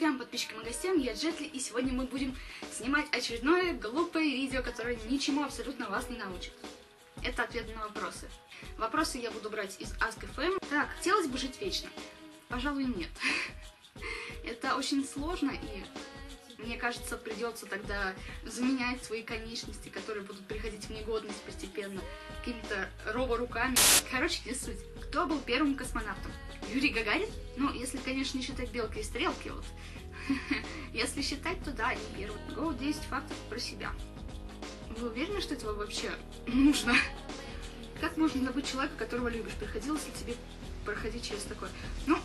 трем подписчикам и гостям, я Джетли, и сегодня мы будем снимать очередное глупое видео, которое ничему абсолютно вас не научит. Это ответы на вопросы. Вопросы я буду брать из Ask.fm. Так, хотелось бы жить вечно? Пожалуй, нет. Это очень сложно, и мне кажется, придется тогда заменять свои конечности, которые будут приходить в негодность постепенно, какими-то роборуками. Короче, не суть. Кто был первым космонавтом? Юрий Гагарин? Ну, если, конечно, не считать белки и стрелки, вот. Если считать, то да, они первые. Go 10 фактов про себя. Вы уверены, что этого вообще нужно? Как можно забыть человека, которого любишь? Приходилось ли тебе проходить через такое? Ну,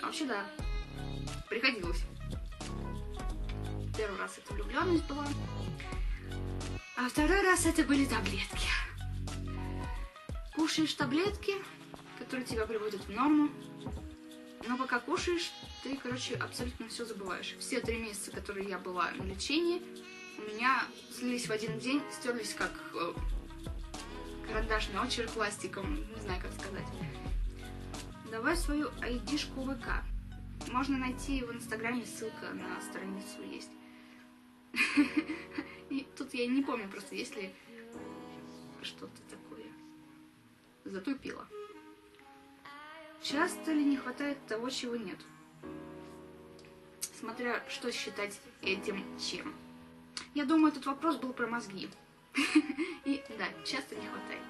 вообще да. Приходилось. Первый раз это влюбленность была. А второй раз это были таблетки. Кушаешь таблетки, которые тебя приводят в норму, но пока кушаешь, ты, короче, абсолютно все забываешь. Все три месяца, которые я была на лечении, у меня слились в один день, стерлись как э, карандашный очерк пластиком, не знаю, как сказать. Давай свою айдишку ВК. Можно найти в Инстаграме, ссылка на страницу есть. И тут я не помню просто, есть ли что-то такое. Затупила. Часто ли не хватает того, чего нет? Смотря что считать этим чем. Я думаю, этот вопрос был про мозги. И да, часто не хватает.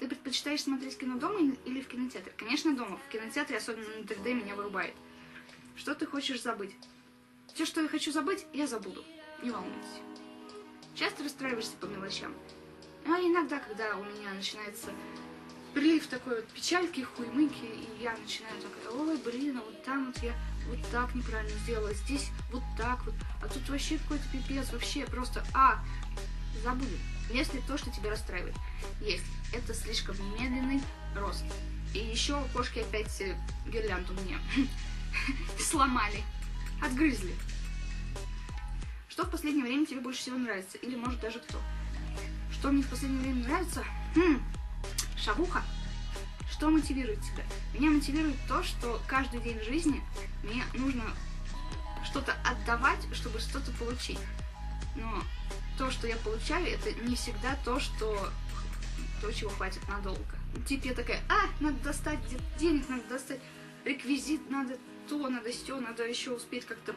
Ты предпочитаешь смотреть кино дома или в кинотеатре? Конечно, дома. В кинотеатре, особенно на 3D, меня вырубает. Что ты хочешь забыть? Все, что я хочу забыть, я забуду. Не волнуйся. Часто расстраиваешься по мелочам. А иногда, когда у меня начинается прилив такой вот печальки, хуймыки, и я начинаю так, ой, блин, а вот там вот я вот так неправильно сделала, здесь вот так вот, а тут вообще какой-то пипец, вообще просто, а, забудь. Если то, что тебя расстраивает, есть, это слишком медленный рост. И еще кошки опять э, гирлянду мне сломали, отгрызли. Что в последнее время тебе больше всего нравится? Или может даже кто? Что мне в последнее время нравится? Хм, шавуха. Что мотивирует тебя? Меня мотивирует то, что каждый день жизни мне нужно что-то отдавать, чтобы что-то получить. Но то, что я получаю, это не всегда то, что то, чего хватит надолго. Типа я такая, а, надо достать денег, надо достать реквизит, надо то, надо все, надо еще успеть как-то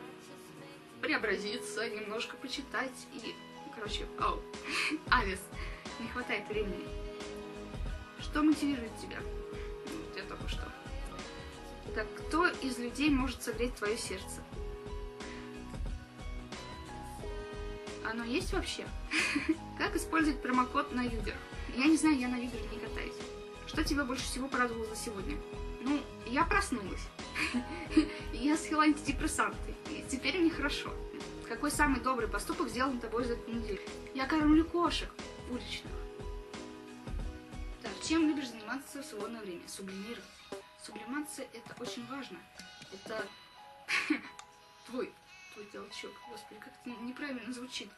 преобразиться, немножко почитать и, короче, ау, авис, не хватает времени. Что мотивирует тебя? Вот я только что. Так, кто из людей может согреть твое сердце? Оно есть вообще? Как использовать промокод на Юбер? Я не знаю, я на Юбере не катаюсь. Что тебя больше всего порадовало за сегодня? Ну, я проснулась. Я съела антидепрессанты. И теперь мне хорошо. Какой самый добрый поступок сделан тобой за эту неделю? Я кормлю кошек уличных. Чем любишь заниматься в свободное время? Сублимировать. Сублимация это очень важно. Это твой, твой толчок. Господи, как это неправильно звучит.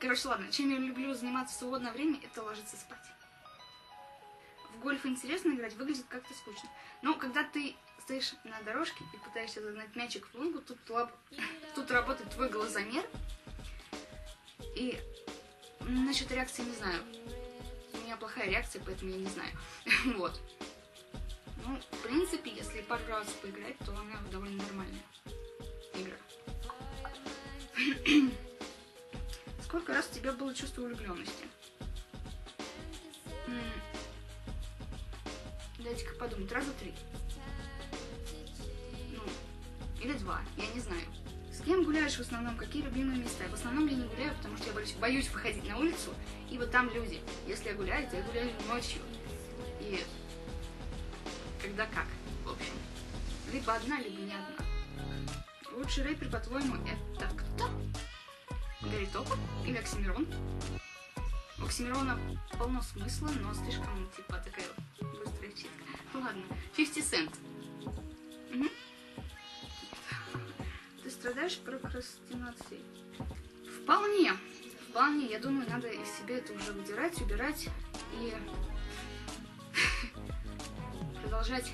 Короче, ладно, чем я люблю заниматься в свободное время, это ложиться спать. В гольф интересно играть, выглядит как-то скучно. Но когда ты стоишь на дорожке и пытаешься загнать мячик в лунгу, тут, лап... тут работает твой глазомер. И насчет реакции не знаю меня плохая реакция, поэтому я не знаю. вот. Ну, в принципе, если пару раз поиграть, то она довольно нормальная игра. Сколько раз у тебя было чувство влюбленности? Дайте-ка подумать, раза три. Ну, или два, я не знаю. С кем гуляешь в основном? Какие любимые места? В основном я не гуляю, потому что я боюсь, боюсь выходить на улицу, и вот там люди. Если я гуляю, то я гуляю ночью. И когда как, в общем. Либо одна, либо не одна. Лучший рэпер, по-твоему, это кто? Гарри Топор или Оксимирон? У Оксимирона полно смысла, но слишком, типа, такая быстрая читка. Ладно, 50 Cent. Страдаешь прокрастинацией? Вполне. Вполне. Я думаю, надо из себя это уже выдирать, убирать и продолжать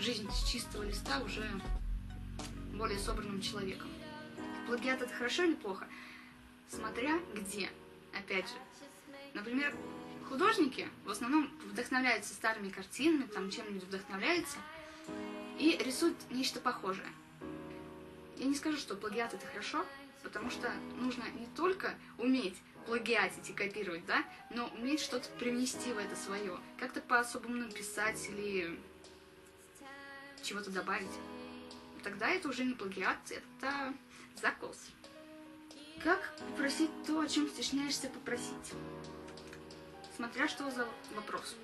жизнь с чистого листа уже более собранным человеком. Плагиат это хорошо или плохо? Смотря где. Опять же, например, художники в основном вдохновляются старыми картинами, там чем-нибудь вдохновляются и рисуют нечто похожее. Я не скажу, что плагиат это хорошо, потому что нужно не только уметь плагиатить и копировать, да, но уметь что-то привнести в это свое, как-то по-особому написать или чего-то добавить. Тогда это уже не плагиат, это закос. Как попросить то, о чем стесняешься попросить? Смотря что за вопрос.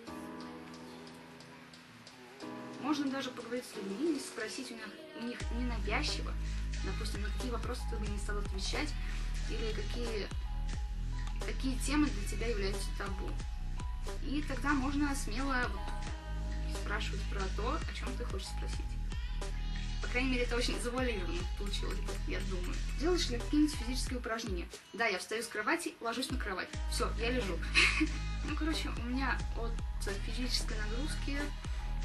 Можно даже поговорить с людьми и спросить у них, у них ненавязчиво, допустим, на какие вопросы ты бы не стал отвечать, или какие какие темы для тебя являются табу. И тогда можно смело вот спрашивать про то, о чем ты хочешь спросить. По крайней мере, это очень завуалированно получилось, я думаю. Делаешь ли какие-нибудь физические упражнения? Да, я встаю с кровати, ложусь на кровать. Все, я лежу. Ну, короче, у меня от физической нагрузки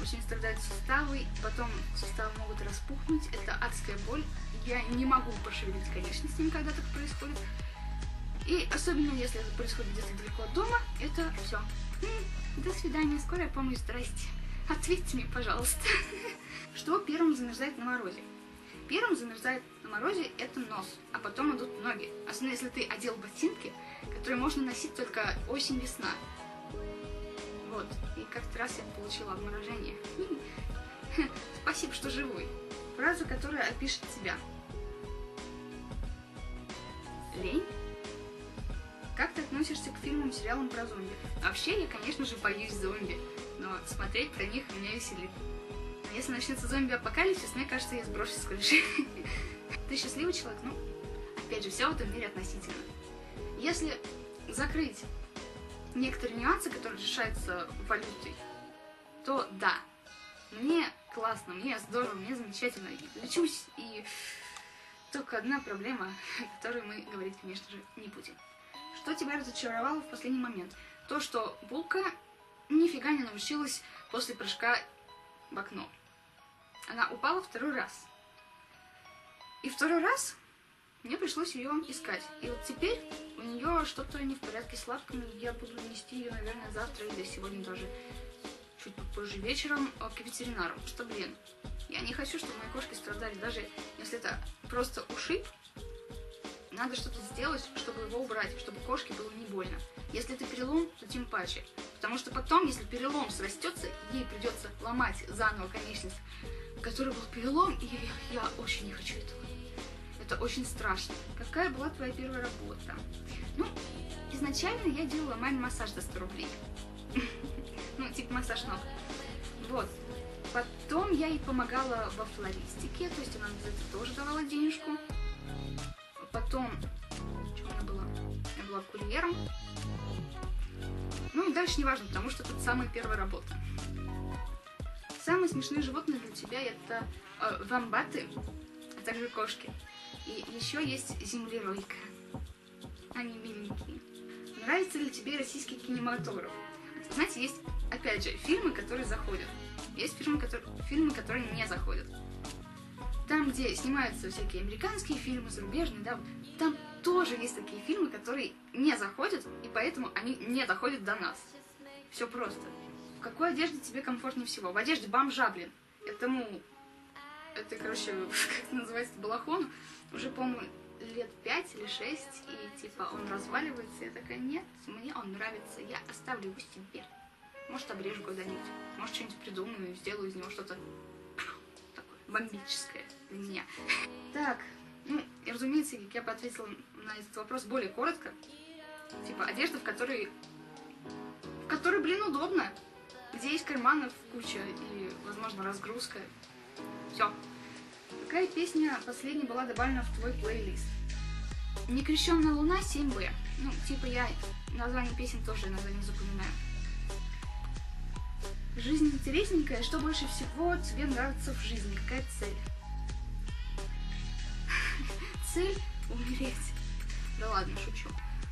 очень страдают суставы, потом суставы могут распухнуть, это адская боль. Я не могу пошевелить конечностями, когда так происходит. И особенно если это происходит где-то далеко от дома, это все. До свидания, скорая помощь, здрасте. Ответьте мне, пожалуйста. Что первым замерзает на морозе? Первым замерзает на морозе это нос, а потом идут ноги. Особенно если ты одел ботинки, которые можно носить только осень-весна. Вот. И как-то раз я получила обморожение. Спасибо, что живой. Фраза, которая опишет тебя. Лень как ты относишься к фильмам, сериалам про зомби? Вообще, я, конечно же, боюсь зомби, но смотреть про них меня веселит. Если начнется зомби-апокалипсис, мне кажется, я сброшусь с крыши. Ты счастливый человек? Ну, опять же, все в этом мире относительно. Если закрыть некоторые нюансы, которые решаются валютой, то да, мне классно, мне здорово, мне замечательно, лечусь, и только одна проблема, о которой мы говорить, конечно же, не будем. Что тебя разочаровало в последний момент? То, что Булка нифига не научилась после прыжка в окно. Она упала второй раз. И второй раз мне пришлось ее искать. И вот теперь у нее что-то не в порядке с лапками. Я буду нести ее, наверное, завтра или сегодня даже чуть позже вечером э, к ветеринару. Что, блин, я не хочу, чтобы мои кошки страдали, даже если это просто ушиб, надо что-то сделать, чтобы его убрать, чтобы кошке было не больно. Если это перелом, то тем паче. Потому что потом, если перелом срастется, ей придется ломать заново конечность, который был перелом, и я очень не хочу этого. Это очень страшно. Какая была твоя первая работа? Ну, изначально я делала маме массаж за 100 рублей. Ну, типа массаж ног. Вот. Потом я ей помогала во флористике, то есть она за это тоже давала денежку. Потом, что она была? Я была курьером. Ну и дальше не важно, потому что это самая первая работа. Самые смешные животные для тебя это э, вамбаты, а также кошки. И еще есть землеройка. Они миленькие. Нравится ли тебе российский кинематограф? Знаете, есть, опять же, фильмы, которые заходят. Есть фильмы, которые, фильмы, которые не заходят там, где снимаются всякие американские фильмы, зарубежные, да, там тоже есть такие фильмы, которые не заходят, и поэтому они не доходят до нас. Все просто. В какой одежде тебе комфортнее всего? В одежде бомжа, блин. Этому, это, короче, как это называется, балахон, уже, по-моему, лет пять или шесть, и типа он разваливается, я такая, нет, мне он нравится, я оставлю его себе. Может, обрежу когда-нибудь, может, что-нибудь придумаю, сделаю из него что-то бомбическое для меня. Так, ну, и, разумеется, я бы ответила на этот вопрос более коротко. Типа, одежда, в которой, в которой, блин, удобно. Где есть карманов куча и, возможно, разгрузка. Все. Какая песня последняя была добавлена в твой плейлист? Некрещенная луна 7Б. Ну, типа я название песен тоже иногда запоминаю. Жизнь интересненькая. Что больше всего тебе нравится в жизни? Какая цель? Цель — умереть. Да ладно, шучу.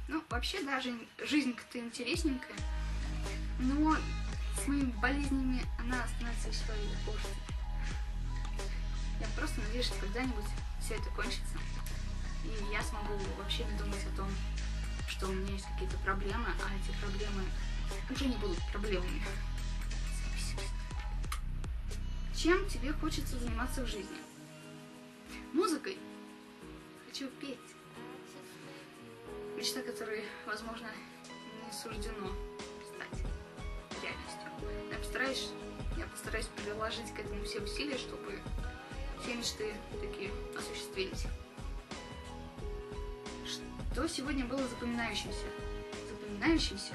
Ну, вообще, даже жизнь как-то интересненькая. Но с моими болезнями она становится все хуже. Я просто надеюсь, что когда-нибудь все это кончится. И я смогу вообще не думать о том, что у меня есть какие-то проблемы, а эти проблемы уже не будут проблемами. Чем тебе хочется заниматься в жизни? Музыкой. Хочу петь. Мечта, которой, возможно, не суждено стать реальностью. Я постараюсь, я постараюсь приложить к этому все усилия, чтобы все мечты такие осуществились. Что сегодня было запоминающимся? Запоминающимся?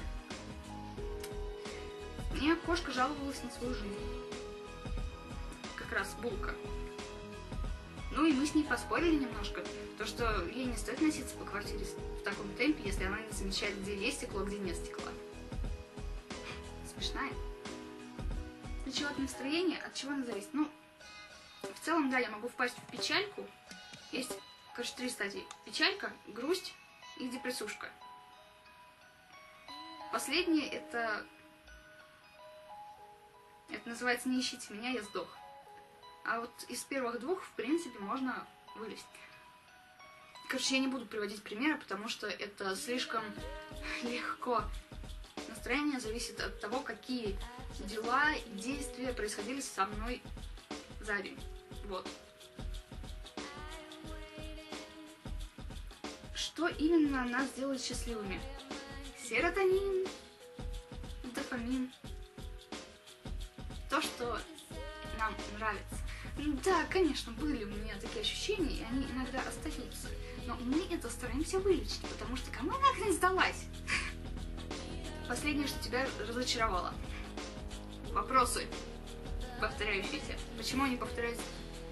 Мне кошка жаловалась на свою жизнь. Как раз булка. Ну и мы с ней поспорили немножко, то что ей не стоит носиться по квартире в таком темпе, если она не замечает, где есть стекло, где нет стекла. Смешная. От чего от настроения, от чего она зависит? Ну, в целом, да, я могу впасть в печальку. Есть, короче, три стадии. Печалька, грусть и депрессушка. Последнее это... Это называется «Не ищите меня, я сдох». А вот из первых двух, в принципе, можно вылезть. Короче, я не буду приводить примеры, потому что это слишком легко. Настроение зависит от того, какие дела и действия происходили со мной за день. Вот. Что именно нас делает счастливыми? Серотонин, дофамин. То, что нам нравится. Да, конечно, были у меня такие ощущения, и они иногда остаются. Но мы это стараемся вылечить, потому что кому нахрен сдалась? Последнее, что тебя разочаровало. Вопросы, повторяющиеся. Почему они повторяются?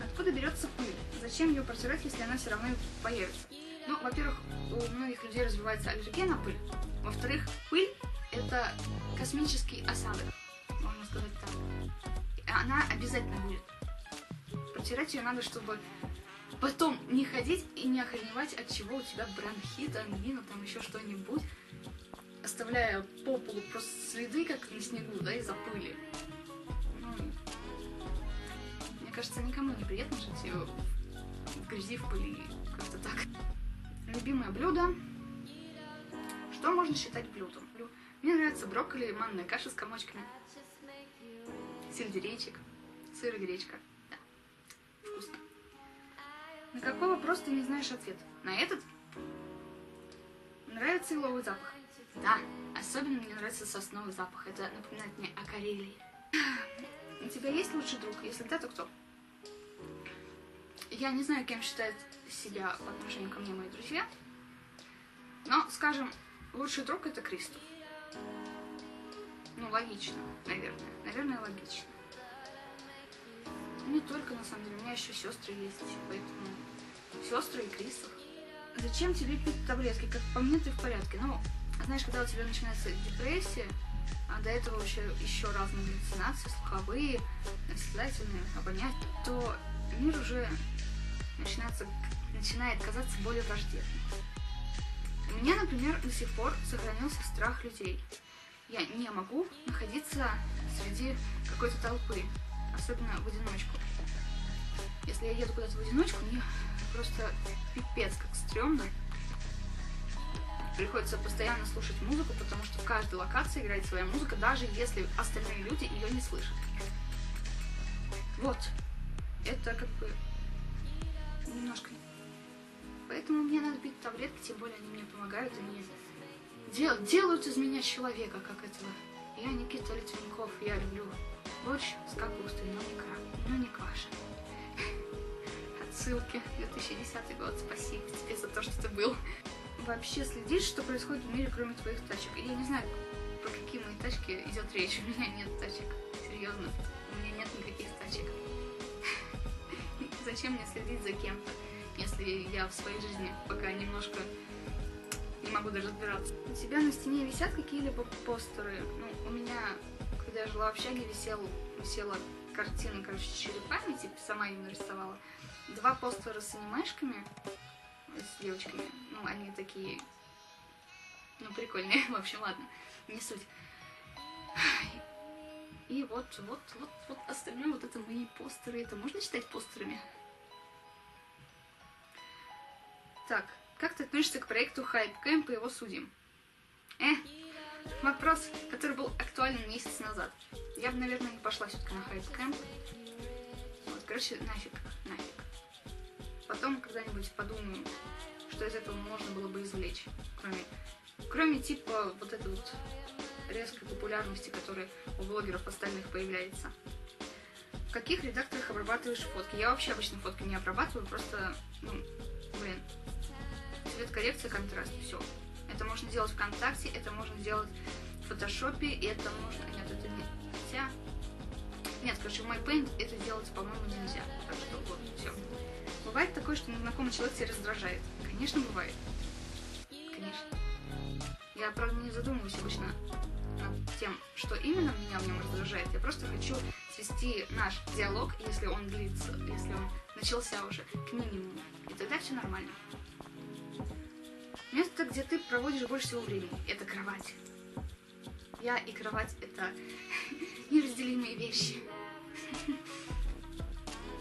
Откуда берется пыль? Зачем ее протирать, если она все равно появится? Ну, во-первых, у многих людей развивается аллергия на пыль. Во-вторых, пыль – это космический осадок, можно сказать так. Она обязательно будет протирать ее надо, чтобы потом не ходить и не охреневать, от чего у тебя бронхит, ангина, там еще что-нибудь, оставляя по полу просто следы, как на снегу, да, из-за пыли. Ну, мне кажется, никому не приятно жить в грязи, в пыли, как-то так. Любимое блюдо. Что можно считать блюдом? Мне нравится брокколи, манная каша с комочками, сельдерейчик, сыр и гречка. На какой вопрос ты не знаешь ответ? На этот? Нравится иловый запах? Да, особенно мне нравится сосновый запах. Это напоминает мне о Карелии. У тебя есть лучший друг? Если да, то кто? Я не знаю, кем считают себя по отношению ко мне мои друзья. Но, скажем, лучший друг это Кристоф. Ну, логично, наверное. Наверное, логично. Не только, на самом деле, у меня еще сестры есть, поэтому сестры и Кристоф. Зачем тебе пить таблетки? Как по мне, ты в порядке. Ну, знаешь, когда у тебя начинается депрессия, а до этого вообще еще разные галлюцинации, слуховые, осязательные, обонять, то мир уже начинается, начинает казаться более враждебным. У меня, например, до сих пор сохранился страх людей. Я не могу находиться среди какой-то толпы особенно в одиночку. Если я еду куда-то в одиночку, мне просто пипец как стрёмно. Приходится постоянно слушать музыку, потому что в каждой локации играет своя музыка, даже если остальные люди ее не слышат. Вот. Это как бы немножко... Поэтому мне надо пить таблетки, тем более они мне помогают, они дел... делают из меня человека, как этого. Я Никита Литвинков, я люблю Борщ с капустой, но не, кра... но не квашеный. Отсылки. 2010 год. Спасибо тебе за то, что ты был. Вообще следишь, что происходит в мире, кроме твоих тачек? Я не знаю, про какие мои тачки идет речь. У меня нет тачек. Серьезно. У меня нет никаких тачек. Зачем мне следить за кем-то, если я в своей жизни пока немножко не могу даже разбираться. У тебя на стене висят какие-либо постеры? Ну, у меня когда я жила в общаге, висела, висела картина, короче, черепами, типа сама ее нарисовала. Два постера с анимешками, с девочками. Ну, они такие, ну, прикольные. В общем, ладно, не суть. И вот, вот, вот, вот остальное, вот это мои постеры. Это можно считать постерами? Так, как ты относишься к проекту Хайп Кэмп и его судим? Э? Вопрос, который был актуален месяц назад. Я бы, наверное, не пошла все-таки на Hype Camp. Вот, короче, нафиг, нафиг. Потом когда-нибудь подумаю, что из этого можно было бы извлечь, кроме, кроме типа вот этой вот резкой популярности, которая у блогеров остальных появляется. В каких редакторах обрабатываешь фотки? Я вообще обычно фотки не обрабатываю, просто, ну, блин, цвет коррекция, контраст, все. Это можно сделать ВКонтакте, это можно сделать в фотошопе, и это можно... Нет, это нельзя. Нет, короче, в MyPaint это делать, по-моему, нельзя. Так что вот, все. Бывает такое, что незнакомый человек тебя раздражает? Конечно, бывает. Конечно. Я, правда, не задумываюсь обычно над тем, что именно меня в нем раздражает. Я просто хочу свести наш диалог, если он длится, если он начался уже, к минимуму. И тогда все нормально. Место, где ты проводишь больше всего времени, это кровать. Я и кровать это неразделимые вещи.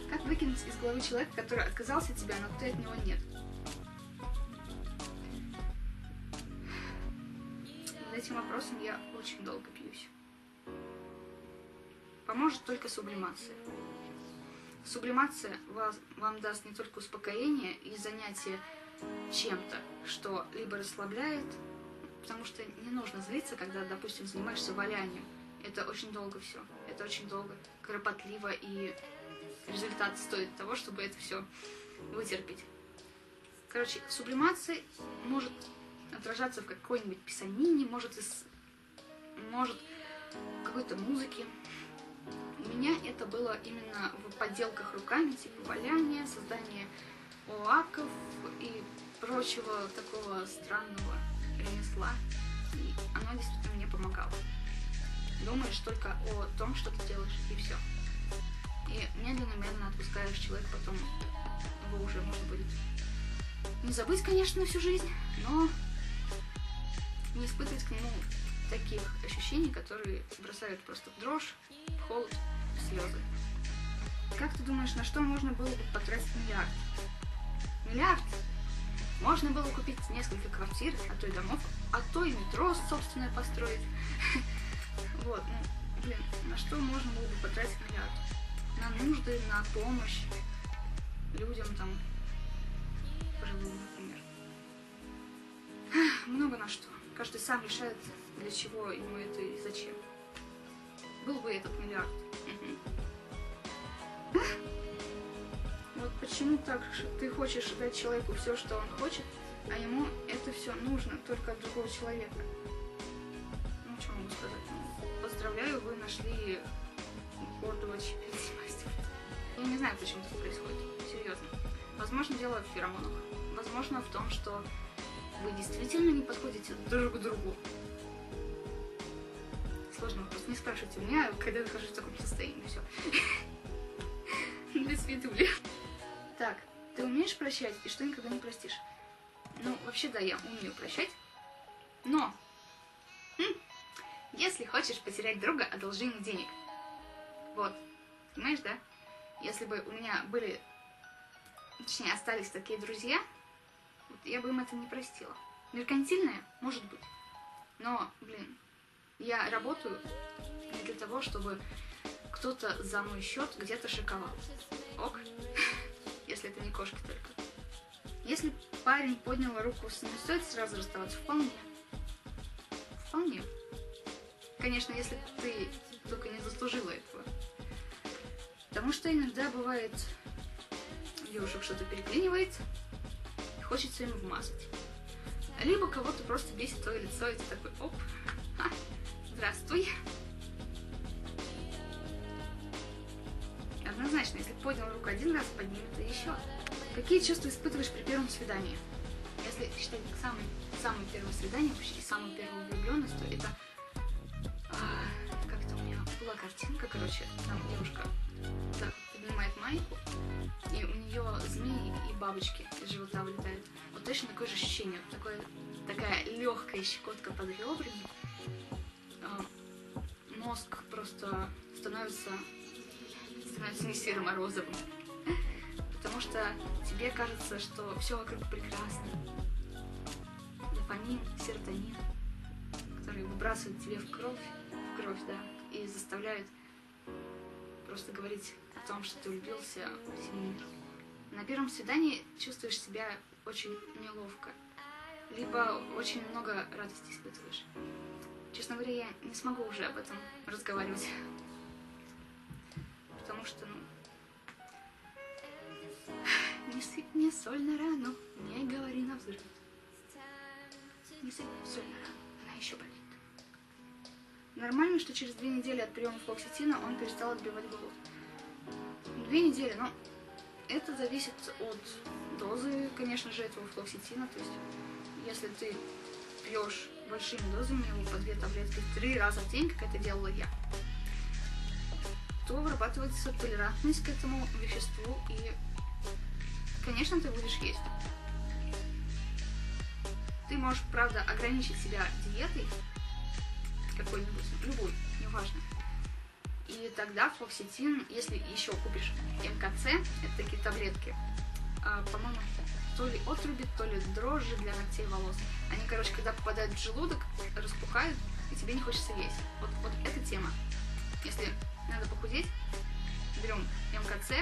Как выкинуть из головы человека, который отказался от тебя, но ты от него нет? Над этим вопросом я очень долго бьюсь. Поможет только сублимация. Сублимация вас, вам даст не только успокоение и занятие чем-то, что либо расслабляет, потому что не нужно злиться, когда, допустим, занимаешься валянием. Это очень долго все. Это очень долго, кропотливо, и результат стоит того, чтобы это все вытерпеть. Короче, сублимация может отражаться в какой-нибудь писанине, может из может какой-то музыке. У меня это было именно в подделках руками, типа валяния, создание оаков и прочего такого странного ремесла. И оно действительно мне помогало. Думаешь только о том, что ты делаешь, и все. И медленно-медленно отпускаешь человека, потом его уже можно будет не забыть, конечно, всю жизнь, но не испытывать к нему таких ощущений, которые бросают просто в дрожь, в холод, в слезы. Как ты думаешь, на что можно было бы потратить миллиард? Миллиард? Можно было купить несколько квартир, а то и домов, а то и метро собственное построить. Вот, ну, блин, на что можно было бы потратить миллиард? На нужды, на помощь людям там, пожилым, например. Много на что. Каждый сам решает, для чего ему это и зачем. Был бы этот миллиард. Вот почему так, что ты хочешь дать человеку все, что он хочет, а ему это все нужно только от другого человека. Ну, что могу сказать? Ну, поздравляю, вы нашли гордого мастера. Я не знаю, почему это происходит. Серьезно. Возможно, дело в феромонах. Возможно, в том, что вы действительно не подходите друг к другу. Сложно вопрос. Не спрашивайте меня, когда я нахожусь в таком состоянии. Все. До свидули. Так, ты умеешь прощать и что никогда не простишь? Ну, вообще, да, я умею прощать. Но, хм, если хочешь потерять друга, одолжи ему денег. Вот. Понимаешь, да? Если бы у меня были, точнее, остались такие друзья, вот, я бы им это не простила. Меркантильная? Может быть. Но, блин, я работаю не для того, чтобы кто-то за мой счет где-то шиковал. Ок? Если это не кошки только. Если парень поднял руку, с ним стоит сразу расставаться? Вполне. Вполне. Конечно, если ты только не заслужила этого. Потому что иногда бывает, девушек что-то переклинивает, и хочется им вмазать. Либо кого-то просто бесит твое лицо, и ты такой, оп, ха, здравствуй. Поднял руку один раз, поднимет и еще. Какие чувства испытываешь при первом свидании? Если считать самое, самое первое свидание, почти первую влюбленность, то это а, как-то у меня была картинка, короче, там девушка так, поднимает майку, и у нее змеи и бабочки из живота вылетают. Вот точно такое же ощущение, такое, такая легкая щекотка под ребрами. А, мозг просто становится, становится не серым, а розовым. Потому что тебе кажется, что все вокруг прекрасно. Дофамин, серотонин, которые выбрасывают тебе в кровь, в кровь, да, и заставляют просто говорить о том, что ты влюбился в мир. На первом свидании чувствуешь себя очень неловко, либо очень много радости испытываешь. Честно говоря, я не смогу уже об этом разговаривать. Потому что, ну... Не сыпь мне соль на рану, не говори на взрыв. Не сыпь соль на рану, она еще болит. Нормально, что через две недели от приема флоксетина он перестал отбивать голову. Две недели, но это зависит от дозы, конечно же, этого флоксетина. То есть, если ты пьешь большими дозами, по две таблетки три раза в день, как это делала я, то вырабатывается толерантность к этому веществу, и, конечно, ты будешь есть. Ты можешь, правда, ограничить себя диетой какой-нибудь, любой, неважно. И тогда флоксетин, если еще купишь МКЦ, это такие таблетки, а, по-моему, то ли отруби, то ли дрожжи для ногтей и волос. Они, короче, когда попадают в желудок, распухают, и тебе не хочется есть. Вот, вот эта тема. Если надо похудеть, берем МКЦ,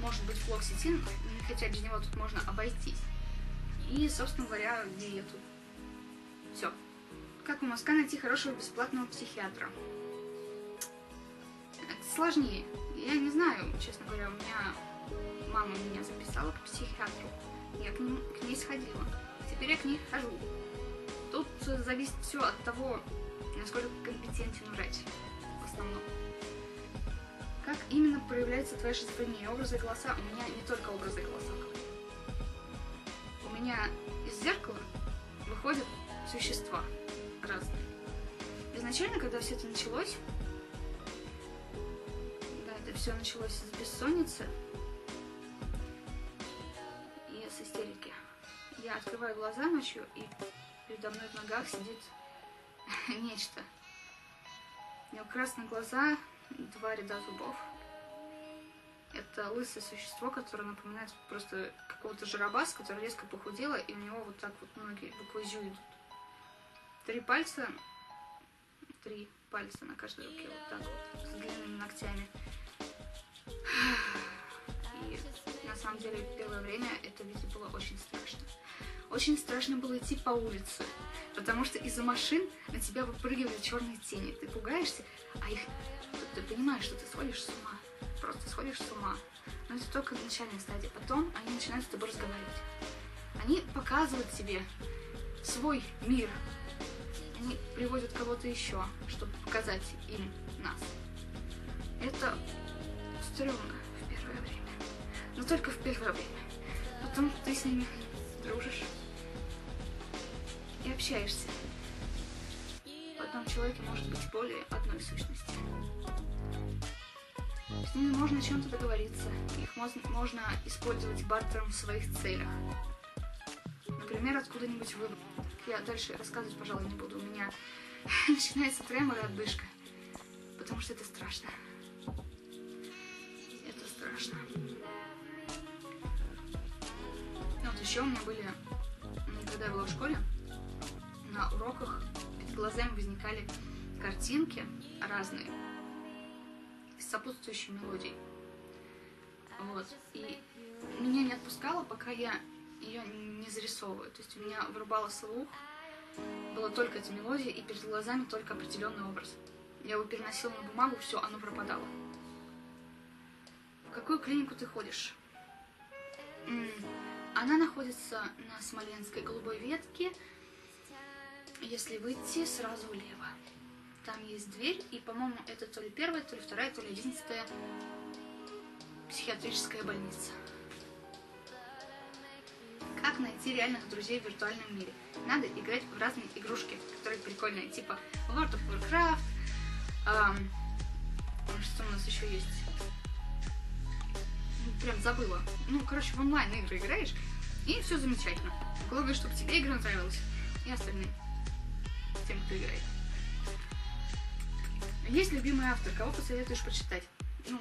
может быть флоксетин, хотя без него тут можно обойтись. И, собственно говоря, диету. Все. Как в Москве найти хорошего бесплатного психиатра? Это сложнее. Я не знаю, честно говоря, у меня мама меня записала к психиатру. Я к, ним, к ней сходила. Теперь я к ней хожу. Тут зависит все от того, насколько компетентен врач основном. Как именно проявляется твоя шизофрения? Образы голоса? У меня не только образы голоса. У меня из зеркала выходят существа разные. Изначально, когда все это началось, да, это все началось с бессонницы, я открываю глаза ночью, и передо мной в ногах сидит нечто. У него красные глаза, два ряда зубов. Это лысое существо, которое напоминает просто какого-то жиробаса, который резко похудела, и у него вот так вот ноги буквы зю идут. Три пальца, три пальца на каждой руке, вот так вот, с длинными ногтями. И на самом деле первое время это видеть было очень страшно очень страшно было идти по улице, потому что из-за машин на тебя выпрыгивали черные тени. Ты пугаешься, а их... Ты понимаешь, что ты сходишь с ума. Просто сходишь с ума. Но это только начальная стадия. Потом они начинают с тобой разговаривать. Они показывают тебе свой мир. Они приводят кого-то еще, чтобы показать им нас. Это стрёмно в первое время. Но только в первое время. Потом ты с ними дружишь и общаешься. В одном человеке может быть более одной сущности. С ними можно чем-то договориться. Их можно использовать бартером в своих целях. Например, откуда-нибудь выбрать. Я дальше рассказывать, пожалуй, не буду. У меня начинается тремор и отдышка. Потому что это страшно. Это страшно. Еще у меня были, когда я была в школе, на уроках перед глазами возникали картинки разные с сопутствующей мелодией. Вот. И меня не отпускало, пока я ее не зарисовываю. То есть у меня вырубало слух, была только эта мелодия, и перед глазами только определенный образ. Я его переносила на бумагу, все, оно пропадало. В какую клинику ты ходишь? Она находится на Смоленской голубой ветке, если выйти сразу влево. Там есть дверь, и, по-моему, это то ли первая, то ли вторая, то ли одиннадцатая психиатрическая больница. Как найти реальных друзей в виртуальном мире? Надо играть в разные игрушки, которые прикольные, типа World of Warcraft, эм, что у нас еще есть? Прям забыла. Ну, короче, в онлайн игры играешь, и все замечательно. Главное, чтобы тебе игра нравилась, и остальные тем, кто играет. Есть любимый автор, кого посоветуешь почитать? Ну,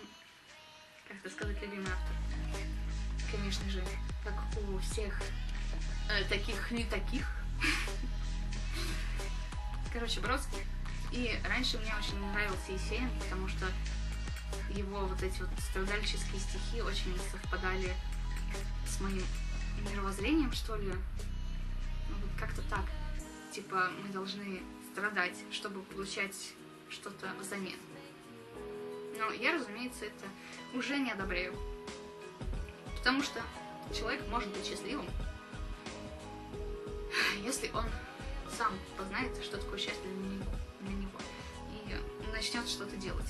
как это сказать, любимый автор? конечно же, как у всех э, таких не таких. Короче, Бродский. И раньше мне очень нравился Есенин, потому что его вот эти вот страдальческие стихи очень совпадали с моим мировоззрением, что ли. Ну, вот как-то так. Типа, мы должны страдать, чтобы получать что-то взамен. Но я, разумеется, это уже не одобряю. Потому что человек может быть счастливым, если он сам познает, что такое счастье для него, и начнет что-то делать.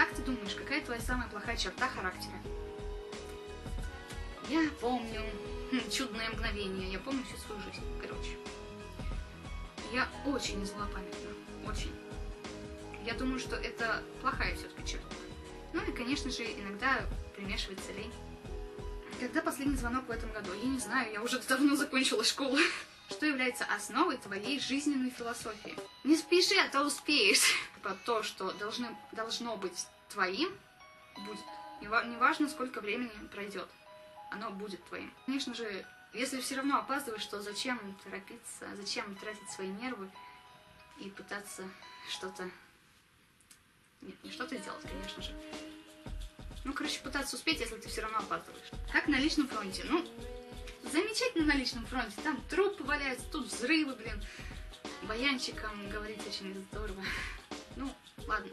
Как ты думаешь, какая твоя самая плохая черта характера? Я помню хм, чудное мгновение, я помню всю свою жизнь, короче. Я очень злопамятна, очень. Я думаю, что это плохая все-таки черта. Ну и, конечно же, иногда примешивается лень. Когда последний звонок в этом году? Я не знаю, я уже давно закончила школу. Что является основой твоей жизненной философии? Не спеши, а то успеешь. Типа то, что должны, должно быть твоим, будет. Неважно, сколько времени пройдет, оно будет твоим. Конечно же, если все равно опаздываешь, то зачем торопиться, зачем тратить свои нервы и пытаться что-то... Нет, не что-то сделать, конечно же. Ну, короче, пытаться успеть, если ты все равно опаздываешь. Как на личном фронте? Ну, замечательно на личном фронте. Там трупы валяются, тут взрывы, блин. Баянчиком говорить очень здорово. Ну, ладно.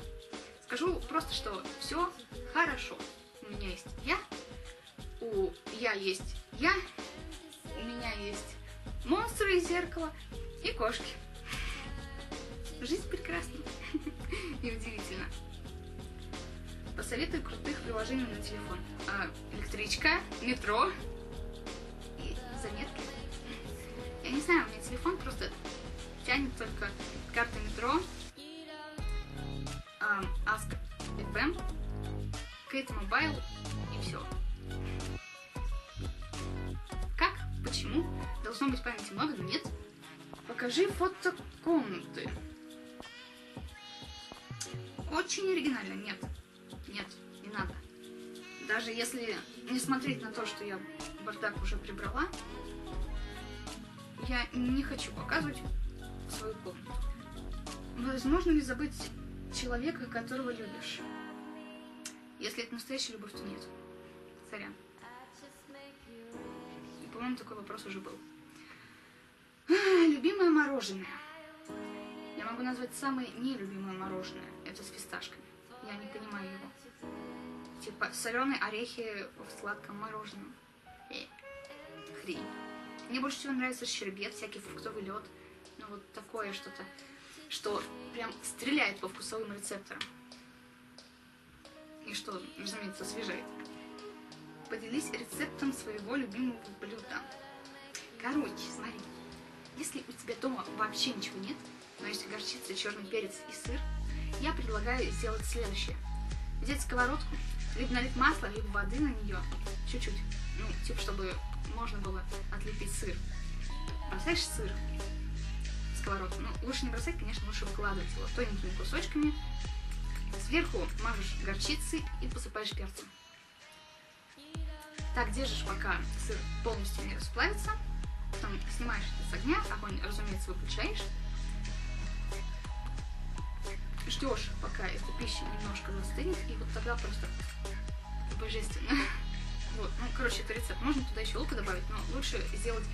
Скажу просто, что все хорошо. У меня есть я, у я есть я, у меня есть монстры из зеркала и кошки. Жизнь прекрасна и удивительна. Посоветуй крутых приложений на телефон. А, электричка, метро и заметки. Я не знаю, у меня телефон просто тянет только карты метро, Ask FM, Kate Mobile и все. Как? Почему? Должно быть памяти много, но нет. Покажи фото комнаты. Очень оригинально, нет. Нет, не надо. Даже если не смотреть на то, что я бардак уже прибрала, я не хочу показывать свою комнату. Возможно ли забыть человека, которого любишь? Если это настоящая любовь, то нет. Сорян. И, по-моему, такой вопрос уже был. Любимое мороженое. Я могу назвать самое нелюбимое мороженое. Это с фисташками. Я не понимаю его. Типа соленые орехи в сладком мороженом. Э, хрень. Мне больше всего нравится щербет, всякий фруктовый лед. Ну вот такое что-то, что прям стреляет по вкусовым рецепторам. И что, разумеется, освежает. Поделись рецептом своего любимого блюда. Короче, смотри, если у тебя дома вообще ничего нет, но есть горчица, черный перец и сыр, я предлагаю сделать следующее. Взять сковородку, либо налить масло, либо воды на нее, чуть-чуть, ну, типа, чтобы можно было отлепить сыр. Бросаешь сыр сковородку. Ну, лучше не бросать, конечно, лучше выкладывать его тоненькими кусочками. Сверху мажешь горчицей и посыпаешь перцем. Так держишь, пока сыр полностью не расплавится. Потом снимаешь это с огня, огонь, разумеется, выключаешь ждешь, пока эта пища немножко застынет, и вот тогда просто божественно. Вот, ну, короче, это рецепт. Можно туда еще лука добавить, но лучше сделать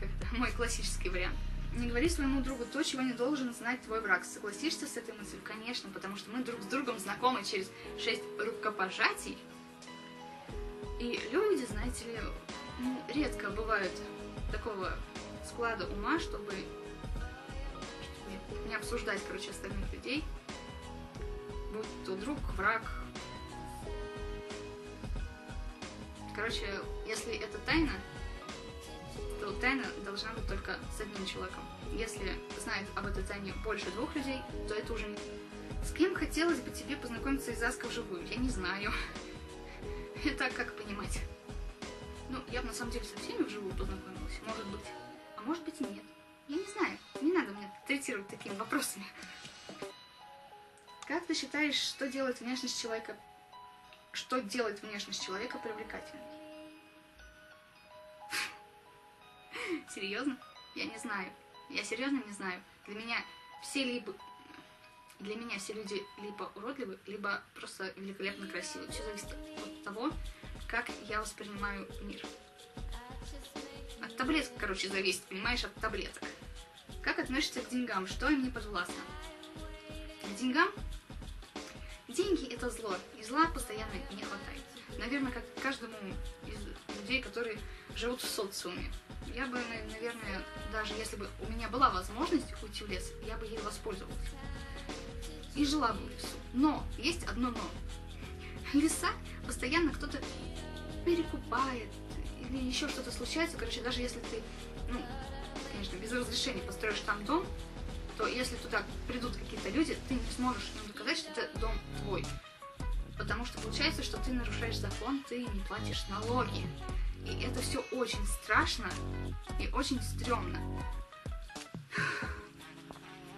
как мой классический вариант. Не говори своему другу то, чего не должен знать твой враг. Согласишься с этой мыслью? Конечно, потому что мы друг с другом знакомы через шесть рукопожатий. И люди, знаете ли, ну, редко бывают такого склада ума, чтобы не обсуждать, короче, остальных людей. Будь то друг, враг. Короче, если это тайна, то тайна должна быть только с одним человеком. Если знает об этой тайне больше двух людей, то это уже не... С кем хотелось бы тебе познакомиться из Аска вживую? Я не знаю. Это как понимать? Ну, я бы на самом деле со всеми вживую познакомилась, может быть. А может быть и нет. Я не знаю, не надо меня третировать такими вопросами. Как ты считаешь, что делает внешность человека что делает внешность человека привлекательной. Серьезно? Я не знаю. Я серьезно не знаю. Для меня все либо для меня все люди либо уродливы, либо просто великолепно красивы. Все зависит от того, как я воспринимаю мир. От таблеток, короче, зависит, понимаешь, от таблеток. Как относишься к деньгам? Что им не подвластно? К деньгам? Деньги это зло, и зла постоянно не хватает. Наверное, как каждому из людей, которые живут в социуме. Я бы, наверное, даже если бы у меня была возможность уйти в лес, я бы ей воспользовалась. И жила бы в лесу. Но есть одно но. Леса постоянно кто-то перекупает, или еще что-то случается. Короче, даже если ты, ну, конечно, без разрешения построишь там дом, то если туда придут какие-то люди, ты не сможешь им доказать, что это дом твой. Потому что получается, что ты нарушаешь закон, ты не платишь налоги. И это все очень страшно и очень стрёмно.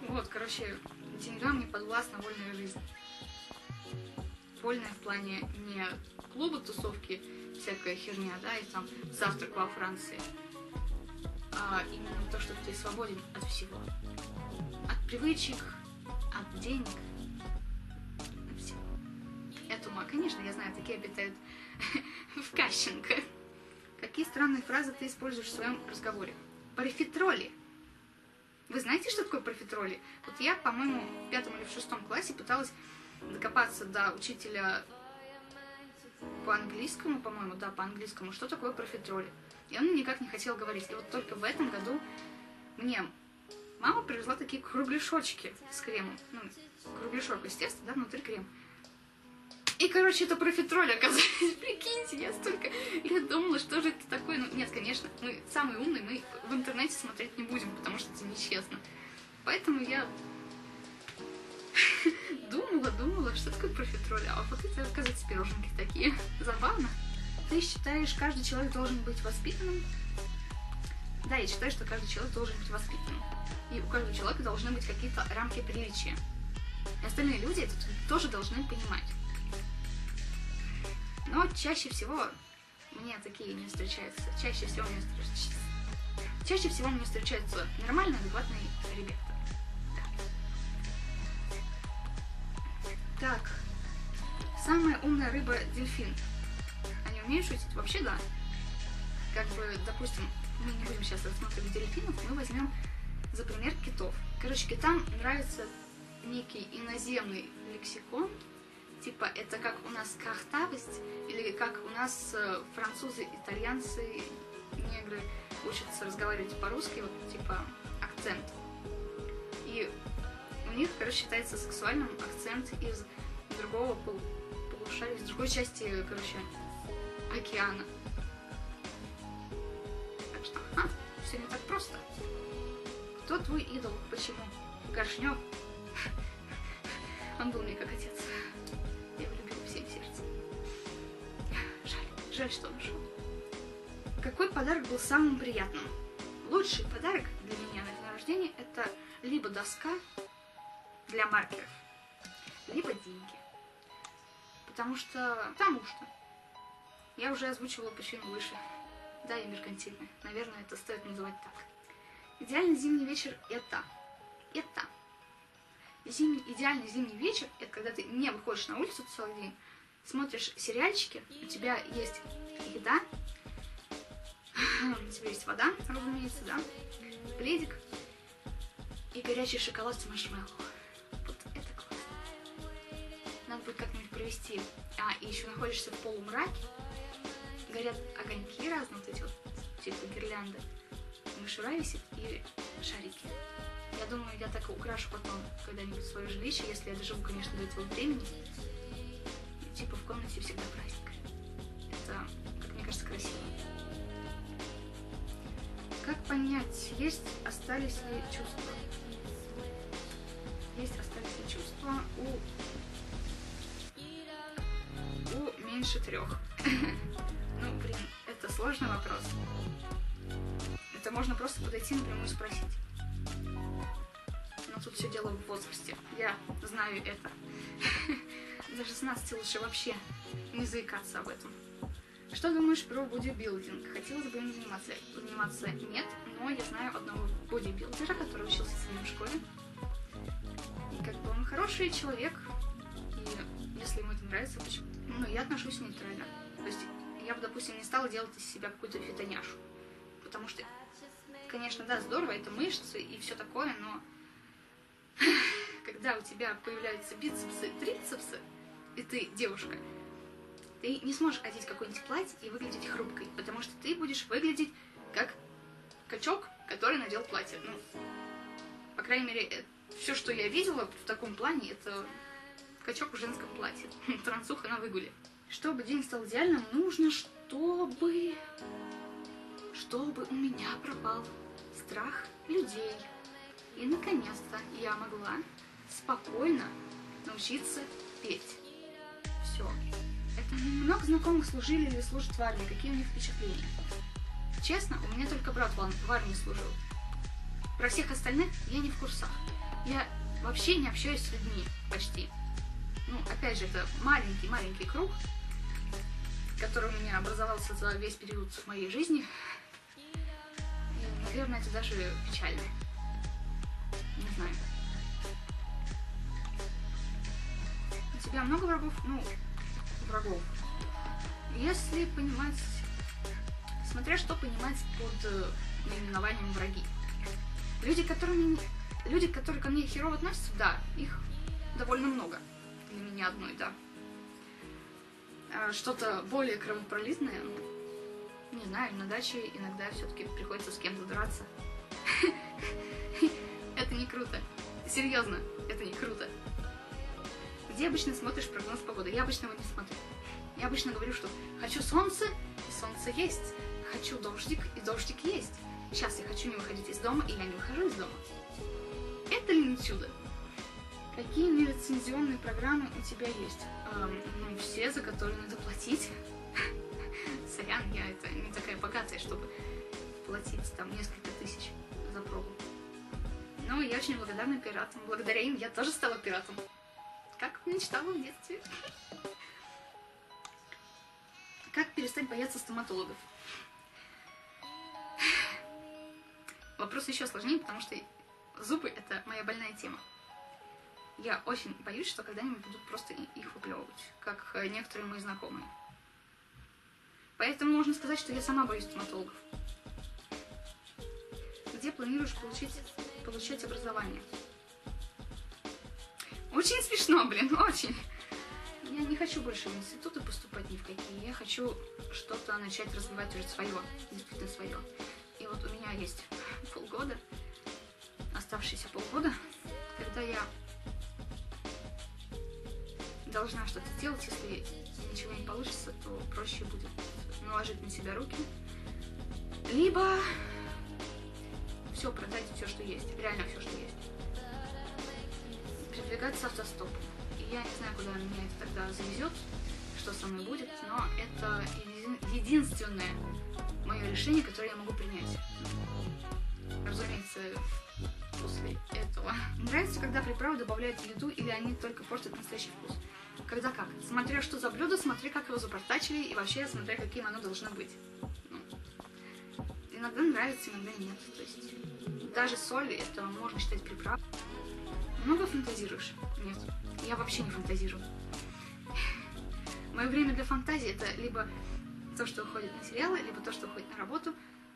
Вот, короче, деньгам не подвластна вольная жизнь. Вольная в плане не клуба, тусовки, всякая херня, да, и там завтрак во Франции, а именно то, что ты свободен от всего. От привычек, от денег, от всего. Это ума, конечно, я знаю, такие обитают в Кащенко. Какие странные фразы ты используешь в своем разговоре? Профитроли. Вы знаете, что такое профитроли? Вот я, по-моему, в пятом или в шестом классе пыталась докопаться до учителя по английскому, по-моему, да, по английскому, что такое профитроли. И он никак не хотел говорить. И вот только в этом году мне мама привезла такие кругляшочки с кремом. Ну, кругляшок, естественно, да, внутри крем. И, короче, это профитроль оказалось. Прикиньте, я столько лет думала, что же это такое. Ну, нет, конечно, мы самые умные, мы в интернете смотреть не будем, потому что это нечестно. Поэтому я думала, думала, что такое профитроли, а вот это, оказывается, пироженки такие. Забавно. Ты считаешь, каждый человек должен быть воспитанным? Да, я считаю, что каждый человек должен быть воспитанным. И у каждого человека должны быть какие-то рамки приличия. И остальные люди это тоже должны понимать. Но чаще всего мне такие не встречаются. Чаще всего мне встречаются. Чаще всего мне встречаются нормальные, адекватные ребята. Так. Самая умная рыба дельфин. Они умеют шутить? Вообще да. Как бы, допустим, мы не будем сейчас рассматривать дельфинов, мы возьмем за пример китов. Короче, китам нравится некий иноземный лексикон, типа это как у нас картавость, или как у нас э, французы, итальянцы, негры учатся разговаривать по-русски, вот типа акцент. И у них, короче, считается сексуальным акцент из другого пол полушария, из другой части, короче, океана. Так что, а, все не так просто. Кто твой идол? Почему? Горшнев? Он был мне как отец. Жаль, что он ушел. Какой подарок был самым приятным? Лучший подарок для меня на день рождения это либо доска, для маркеров, либо деньги. Потому что... Потому что. Я уже озвучивала причину выше. Да, я меркантильная. Наверное, это стоит называть так. Идеальный зимний вечер – это... Это. Зимний, идеальный зимний вечер – это когда ты не выходишь на улицу целый день, смотришь сериальчики, у тебя есть еда, у тебя есть вода, разумеется, да, пледик и горячий шоколад с маршмеллоу надо будет как-нибудь провести. А, и еще находишься в полумраке, горят огоньки разные, вот эти вот, типа гирлянды, мишура висит и шарики. Я думаю, я так украшу потом когда-нибудь свое жилище, если я доживу, конечно, до этого времени. Типа в комнате всегда праздник. Это, как мне кажется, красиво. Как понять, есть, остались ли чувства? Есть, остались ли чувства у меньше трех? Ну, блин, это сложный вопрос. Это можно просто подойти напрямую и спросить. Но тут все дело в возрасте. Я знаю это. Для 16 лучше вообще не заикаться об этом. Что думаешь про бодибилдинг? Хотелось бы им заниматься. Заниматься нет, но я знаю одного бодибилдера, который учился с ним в школе. И как бы он хороший человек, и если ему это нравится, почему? Ну, я отношусь нейтрально. То есть я бы, допустим, не стала делать из себя какую-то фитоняшу. Потому что, конечно, да, здорово, это мышцы и все такое, но когда у тебя появляются бицепсы, трицепсы, и ты девушка, ты не сможешь одеть какое-нибудь платье и выглядеть хрупкой, потому что ты будешь выглядеть как качок, который надел платье. Ну, по крайней мере, все, что я видела в таком плане, это качок в женском платье. Трансуха на выгуле. Чтобы день стал идеальным, нужно, чтобы... Чтобы у меня пропал страх людей. И, наконец-то, я могла спокойно научиться петь. Все. Это много знакомых служили или служат в армии. Какие у них впечатления? Честно, у меня только брат в армии служил. Про всех остальных я не в курсах. Я вообще не общаюсь с людьми почти. Ну, опять же, это маленький-маленький круг, который у меня образовался за весь период моей жизни. И, наверное, это даже печально. Не знаю. У тебя много врагов? Ну, врагов. Если понимать... Смотря что понимать под э, наименованием враги. Люди, которые, люди, которые ко мне херово относятся, да, их довольно много. Для меня одной, да. А что-то более кровопролитное, ну, не знаю, на даче иногда все-таки приходится с кем-то драться. Это не круто. Серьезно, это не круто. Где обычно смотришь прогноз погоды? Я обычно его не смотрю. Я обычно говорю, что хочу солнце, и солнце есть. Хочу дождик, и дождик есть. Сейчас я хочу не выходить из дома, и я не выхожу из дома. Это ли не чудо? Какие нелицензионные программы у тебя есть? Эм, ну, все, за которые надо платить. Сорян, я это не такая богатая, чтобы платить там несколько тысяч за пробу. Но я очень благодарна пиратам. Благодаря им я тоже стала пиратом. Мечтала в детстве. Как перестать бояться стоматологов? Вопрос еще сложнее, потому что зубы — это моя больная тема. Я очень боюсь, что когда-нибудь будут просто их выплевывать, как э, некоторые мои знакомые. Поэтому можно сказать, что я сама боюсь стоматологов. Где планируешь получить, получать образование? Очень смешно, блин, очень. Я не хочу больше в институты поступать ни в какие. Я хочу что-то начать развивать уже свое, действительно свое. И вот у меня есть полгода, оставшиеся полгода, когда я должна что-то делать, если ничего не получится, то проще будет наложить на себя руки. Либо все продать, все, что есть. Реально все, что есть. Передвигаться автостопом. И я не знаю, куда меня это тогда завезет, что со мной будет, но это единственное мое решение, которое я могу принять. Разумеется, после этого. Нравится, когда приправы добавляют в еду или они только портят настоящий вкус? Когда как? Смотря что за блюдо, смотри, как его запортачили, и вообще смотря, каким оно должно быть. Ну, иногда нравится, иногда нет. То есть даже соль, это можно считать приправ. Много фантазируешь? Нет. Я вообще не фантазирую. Мое время для фантазии это либо то, что уходит на сериалы, либо то, что уходит на работу.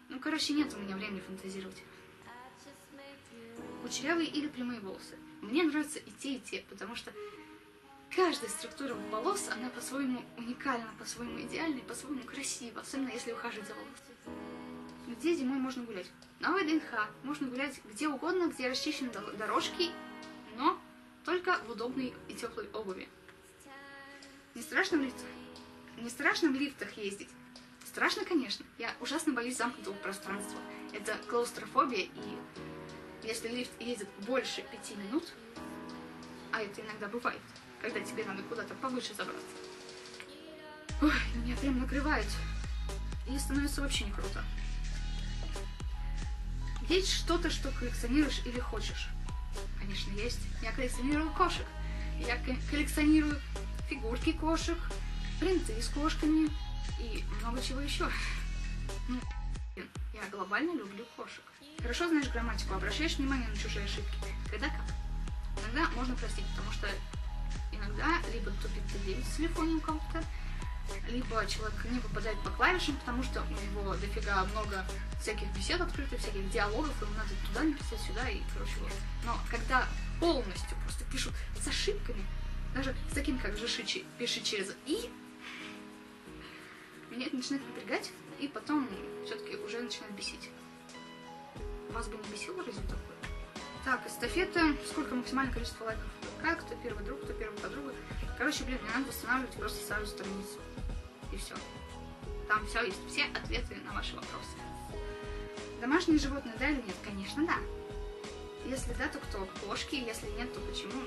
Ну, короче, нет у меня времени фантазировать. Кучерявые или прямые волосы. Мне нравится и те, и те, потому что каждая структура волос, она по-своему уникальна, по-своему идеальна, по-своему красива, особенно если ухаживать за волосами. Где зимой можно гулять? На ВДНХ. Можно гулять где угодно, где расчищены дорожки, но только в удобной и теплой обуви. Не страшно в лифтах? Не страшно в лифтах ездить? Страшно, конечно. Я ужасно боюсь замкнутого пространства. Это клаустрофобия, и если лифт едет больше пяти минут, а это иногда бывает, когда тебе надо куда-то повыше забраться. Ой, меня прям накрывает. И становится вообще не круто. Есть что-то, что коллекционируешь или хочешь? Конечно, есть. Я коллекционирую кошек. Я коллекционирую фигурки кошек, принты с кошками и много чего еще. Ну, я глобально люблю кошек. Хорошо знаешь грамматику, обращаешь внимание на чужие ошибки. Когда как? Иногда можно простить, потому что иногда либо тупит Т9 в телефоне у кого-то, либо человек не попадает по клавишам, потому что у него дофига много всяких бесед открытых, всяких диалогов, ему надо туда написать, сюда и, короче, вот. Но когда полностью просто пишут с ошибками, даже с таким, как Жишичи, пиши через «и», меня это начинает напрягать, и потом все-таки уже начинает бесить. Вас бы не бесило разве такое? Так, эстафета. Сколько максимальное количество лайков? Как? Кто первый друг, кто первая подруга. Короче, блин, мне надо восстанавливать просто свою страницу. И все. Там все есть, все ответы на ваши вопросы. Домашние животные, да или нет? Конечно, да. Если да, то кто? Кошки, если нет, то почему?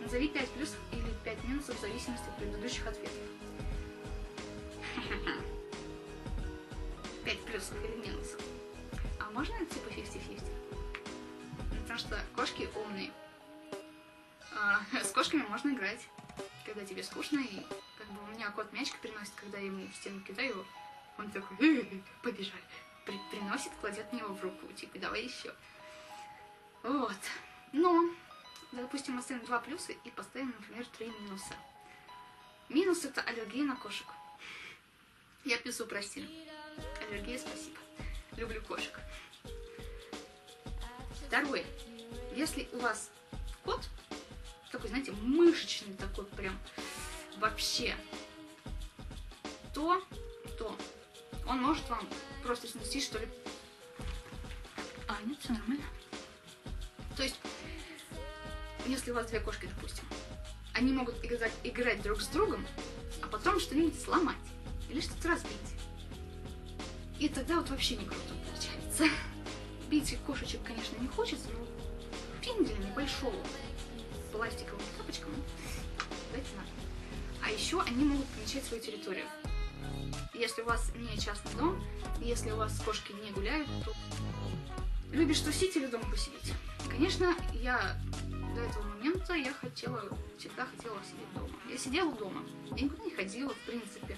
Назови 5 плюсов или 5 минусов в зависимости от предыдущих ответов. 5 плюсов или минусов. А можно типа 50-50? Потому что кошки умные. А, с кошками можно играть, когда тебе скучно, и как бы у меня кот мячик приносит, когда я ему в стену кидаю, он такой, «Э, побежали. При- приносит, кладет мне его в руку, типа, давай еще. Вот. Но, допустим, оставим два плюса и поставим, например, три минуса. Минус это аллергия на кошек. Я пису прости. Аллергия, спасибо. Люблю кошек. Второе. Если у вас кот, такой, знаете, мышечный такой прям вообще, то, то он может вам просто снести, что ли. А, нет, все нормально. То есть, если у вас две кошки, допустим, они могут играть, играть друг с другом, а потом что-нибудь сломать или что-то разбить. И тогда вот вообще не круто получается. Бить кошечек, конечно, не хочется, но пинделя небольшого пластиковым тапочком дать надо. А еще они могут помечать свою территорию. Если у вас не частный дом, если у вас кошки не гуляют, то любишь тусить или дома посидеть? Конечно, я до этого момента я хотела, всегда хотела сидеть дома. Я сидела дома, я никуда не ходила, в принципе.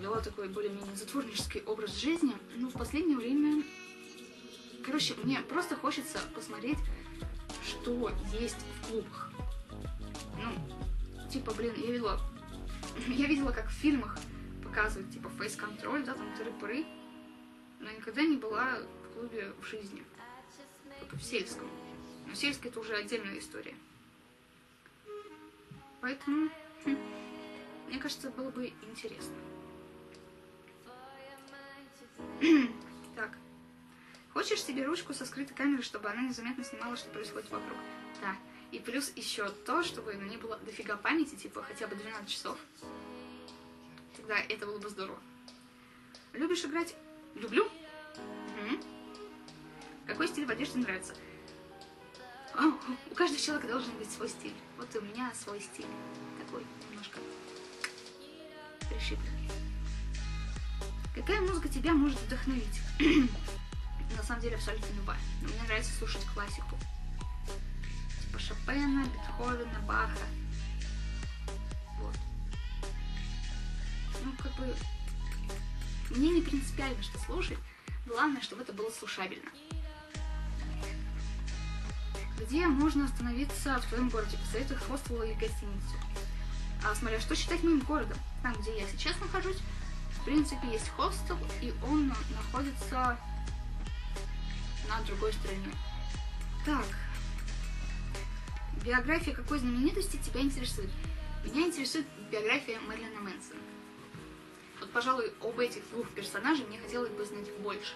Вела такой более-менее затворнический образ жизни, но в последнее время... Короче, мне просто хочется посмотреть, что есть клубах. Ну, типа, блин, я видела... Я видела, как в фильмах показывают, типа, фейс-контроль, да, там, тыры-пыры. Но никогда не была в клубе в жизни. Только в сельском. Но сельский это уже отдельная история. Поэтому, хм, мне кажется, было бы интересно. так. Хочешь себе ручку со скрытой камерой, чтобы она незаметно снимала, что происходит вокруг? Да. И плюс еще то, чтобы на ней было дофига памяти, типа хотя бы 12 часов. Тогда это было бы здорово. Любишь играть? Люблю. Мгм. Какой стиль в одежде нравится? О, у каждого человека должен быть свой стиль. Вот у меня свой стиль. Такой немножко пришибленный. Какая музыка тебя может вдохновить? На самом деле абсолютно любая. Но мне нравится слушать классику. Шопена, Бетховена, Баха. Вот. Ну, как бы... Мне не принципиально, что слушать. Главное, чтобы это было слушабельно. Где можно остановиться в твоем городе? Посоветуй хостел или гостиницу. А смотря что считать моим городом. Там, где я сейчас нахожусь, в принципе, есть хостел, и он находится на другой стороне. Так. Биография какой знаменитости тебя интересует? Меня интересует биография Мэрилина Мэнсона. Вот, пожалуй, об этих двух персонажей мне хотелось бы знать больше.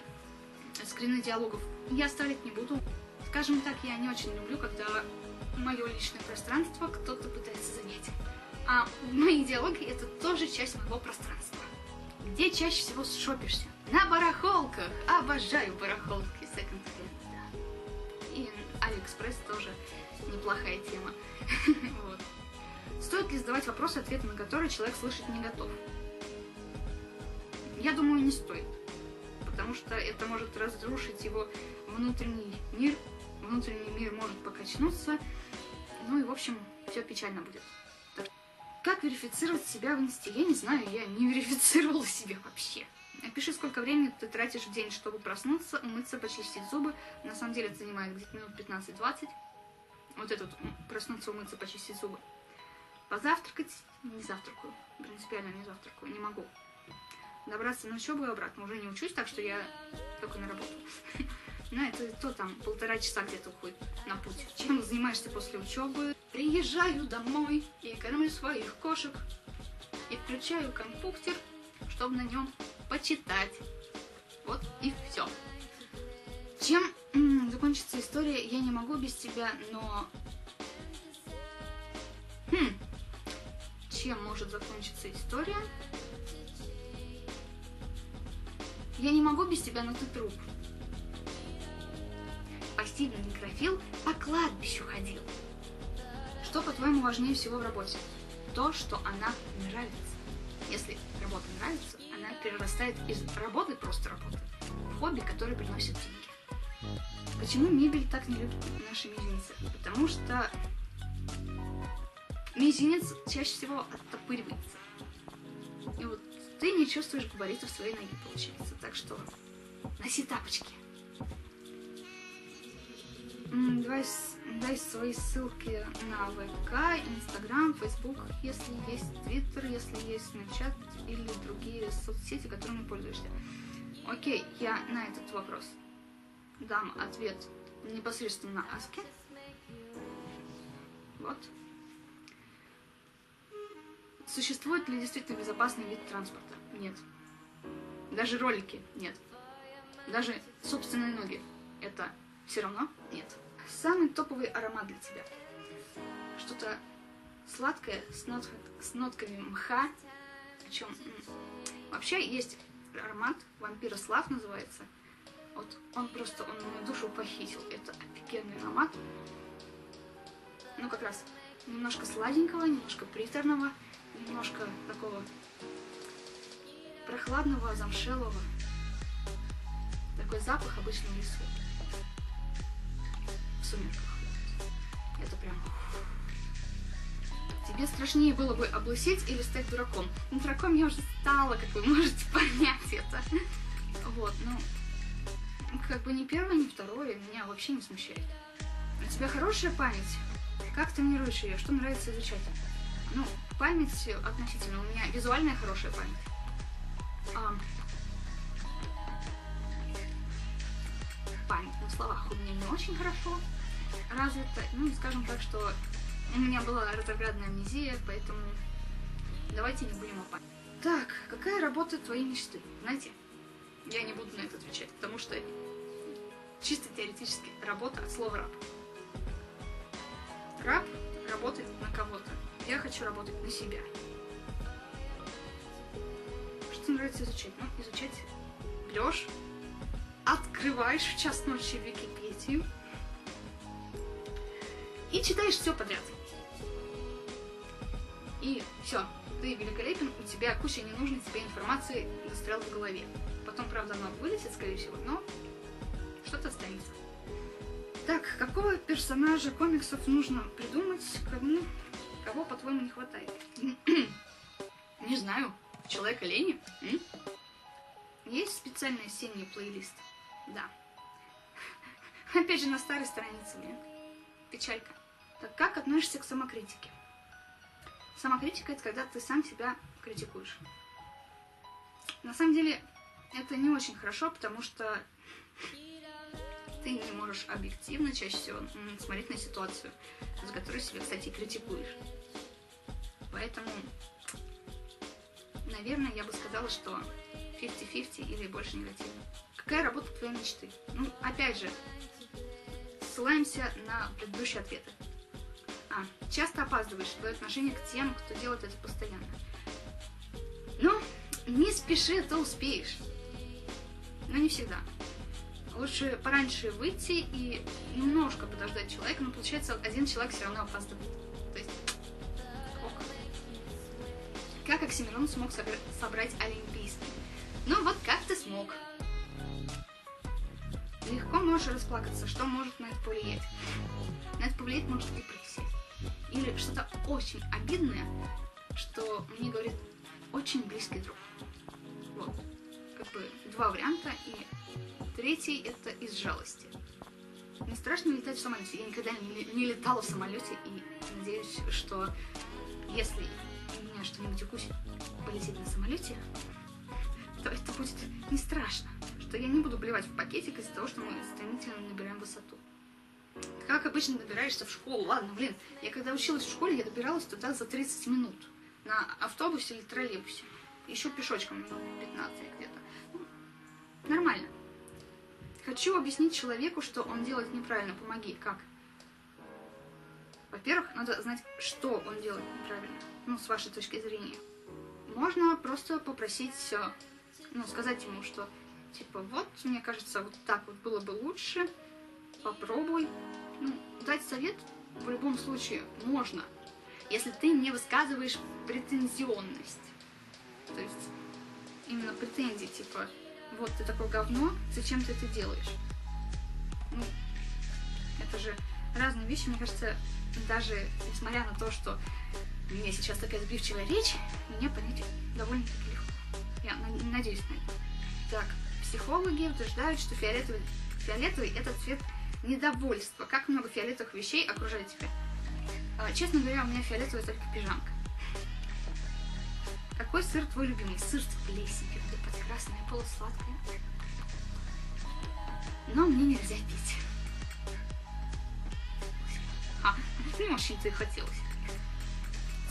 Скрины диалогов я ставить не буду. Скажем так, я не очень люблю, когда мое личное пространство кто-то пытается занять. А мои диалоги это тоже часть моего пространства. Где чаще всего шопишься? На барахолках! Обожаю барахолки секонд-хенд. да. И Алиэкспресс тоже неплохая тема. Вот. Стоит ли задавать вопросы, ответы на которые человек слышать не готов? Я думаю, не стоит. Потому что это может разрушить его внутренний мир. Внутренний мир может покачнуться. Ну и, в общем, все печально будет. Так, Как верифицировать себя в инсте? Я не знаю, я не верифицировала себя вообще. Напиши, сколько времени ты тратишь в день, чтобы проснуться, умыться, почистить зубы. На самом деле это занимает где-то минут 15-20. Вот этот проснуться, умыться, почистить зубы. Позавтракать не завтракаю. Принципиально не завтракаю, не могу. Добраться на учебу и обратно уже не учусь, так что я только на работу. Ну, это то там полтора часа где-то уходит на путь. Чем занимаешься после учебы? Приезжаю домой и кормлю своих кошек. И включаю компьютер, чтобы на нем почитать. Вот и все. Чем закончится история, я не могу без тебя, но... Хм. Чем может закончиться история? Я не могу без тебя, но ты труп. Пассивный некрофил по кладбищу ходил. Что, по-твоему, важнее всего в работе? То, что она нравится. Если работа нравится, она перерастает из работы, просто работы, в хобби, которое приносит деньги. Почему мебель так не любит наши мизинцы? Потому что мизинец чаще всего оттопыривается. И вот ты не чувствуешь габаритов своей ноги, получается. Так что носи тапочки. Давай, дай свои ссылки на ВК, Инстаграм, Фейсбук, если есть Твиттер, если есть Snapchat или другие соцсети, которыми пользуешься. Окей, я на этот вопрос дам ответ непосредственно на Аске. Вот. Существует ли действительно безопасный вид транспорта? Нет. Даже ролики? Нет. Даже собственные ноги? Это все равно? Нет. Самый топовый аромат для тебя? Что-то сладкое с, нот- с нотками мха. Причем вообще есть аромат вампира Слав называется. Вот он просто, он мою душу похитил. Это офигенный аромат. Ну, как раз немножко сладенького, немножко приторного, немножко такого прохладного, замшелого. Такой запах обычно в лесу. В сумерках. Это прям... Тебе страшнее было бы облысеть или стать дураком? Ну, дураком я уже стала, как вы можете понять это. Вот, ну, как бы ни первое, ни второе меня вообще не смущает. У тебя хорошая память. Как тренируешь ее? Что нравится изучать? Ну, память относительно. У меня визуальная хорошая память. А, память на словах у меня не очень хорошо развита. Ну, скажем так, что у меня была ретроградная амнезия, поэтому давайте не будем о памяти. Так, какая работа твоей мечты? Знаете, я не буду на это отвечать, потому что чисто теоретически работа от слова раб. Раб работает на кого-то. Я хочу работать на себя. Что нравится изучать? Ну, изучать берешь, открываешь в час ночи Википедию и читаешь все подряд. И все, ты великолепен, у тебя куча ненужной тебе информации застряла в голове. Потом, правда, она вылетит, скорее всего, но что-то останется. Так, какого персонажа комиксов нужно придумать, кому, кого, по-твоему, не хватает? Не знаю. Человека лени? М? Есть специальный осенний плейлист? Да. Опять же, на старой странице, блин. Печалька. Так как относишься к самокритике? Самокритика это когда ты сам себя критикуешь. На самом деле, это не очень хорошо, потому что ты не можешь объективно чаще всего смотреть на ситуацию, за которую себя, кстати, критикуешь. Поэтому, наверное, я бы сказала, что 50-50 или больше негативно. Какая работа твоей мечты? Ну, опять же, ссылаемся на предыдущие ответы. А, часто опаздываешь, твое отношение к тем, кто делает это постоянно. Ну, не спеши, ты успеешь. Но не всегда. Лучше пораньше выйти и немножко подождать человека, но получается один человек все равно опаздывает. То есть, ок. Как Оксимирон смог собра- собрать Олимпийский? Ну вот как ты смог? Легко можешь расплакаться, что может на это повлиять? На это повлиять может депрессия. или что-то очень обидное, что мне говорит очень близкий друг. Вот. Как бы два варианта, и третий это из жалости. Не страшно летать в самолете. Я никогда не, не летала в самолете и надеюсь, что если меня что-нибудь укусит полететь на самолете, то это будет не страшно. Что я не буду блевать в пакетик из-за того, что мы стремительно набираем высоту. Как обычно добираешься в школу? Ладно, блин, я когда училась в школе, я добиралась туда за 30 минут. На автобусе или троллейбусе. Еще пешочком минут 15 где-то. Ну, нормально. Хочу объяснить человеку, что он делает неправильно. Помоги. Как? Во-первых, надо знать, что он делает неправильно. Ну, с вашей точки зрения. Можно просто попросить, ну, сказать ему, что, типа, вот, мне кажется, вот так вот было бы лучше, попробуй. Ну, дать совет в любом случае можно, если ты не высказываешь претензионность. То есть, именно претензии, типа, вот ты такое говно, зачем ты это делаешь? Ну, это же разные вещи, мне кажется, даже несмотря на то, что у меня сейчас такая сбивчивая речь, мне понять довольно-таки легко. Я надеюсь на это. Так, психологи утверждают, что фиолетовый, фиолетовый это цвет недовольства. Как много фиолетовых вещей окружает тебя. А, честно говоря, у меня фиолетовая только пижамка. Какой сыр твой любимый? Сыр с плесенью, да прекрасное, полусладкое. Но мне нельзя пить. А, ну, очень-то и хотелось.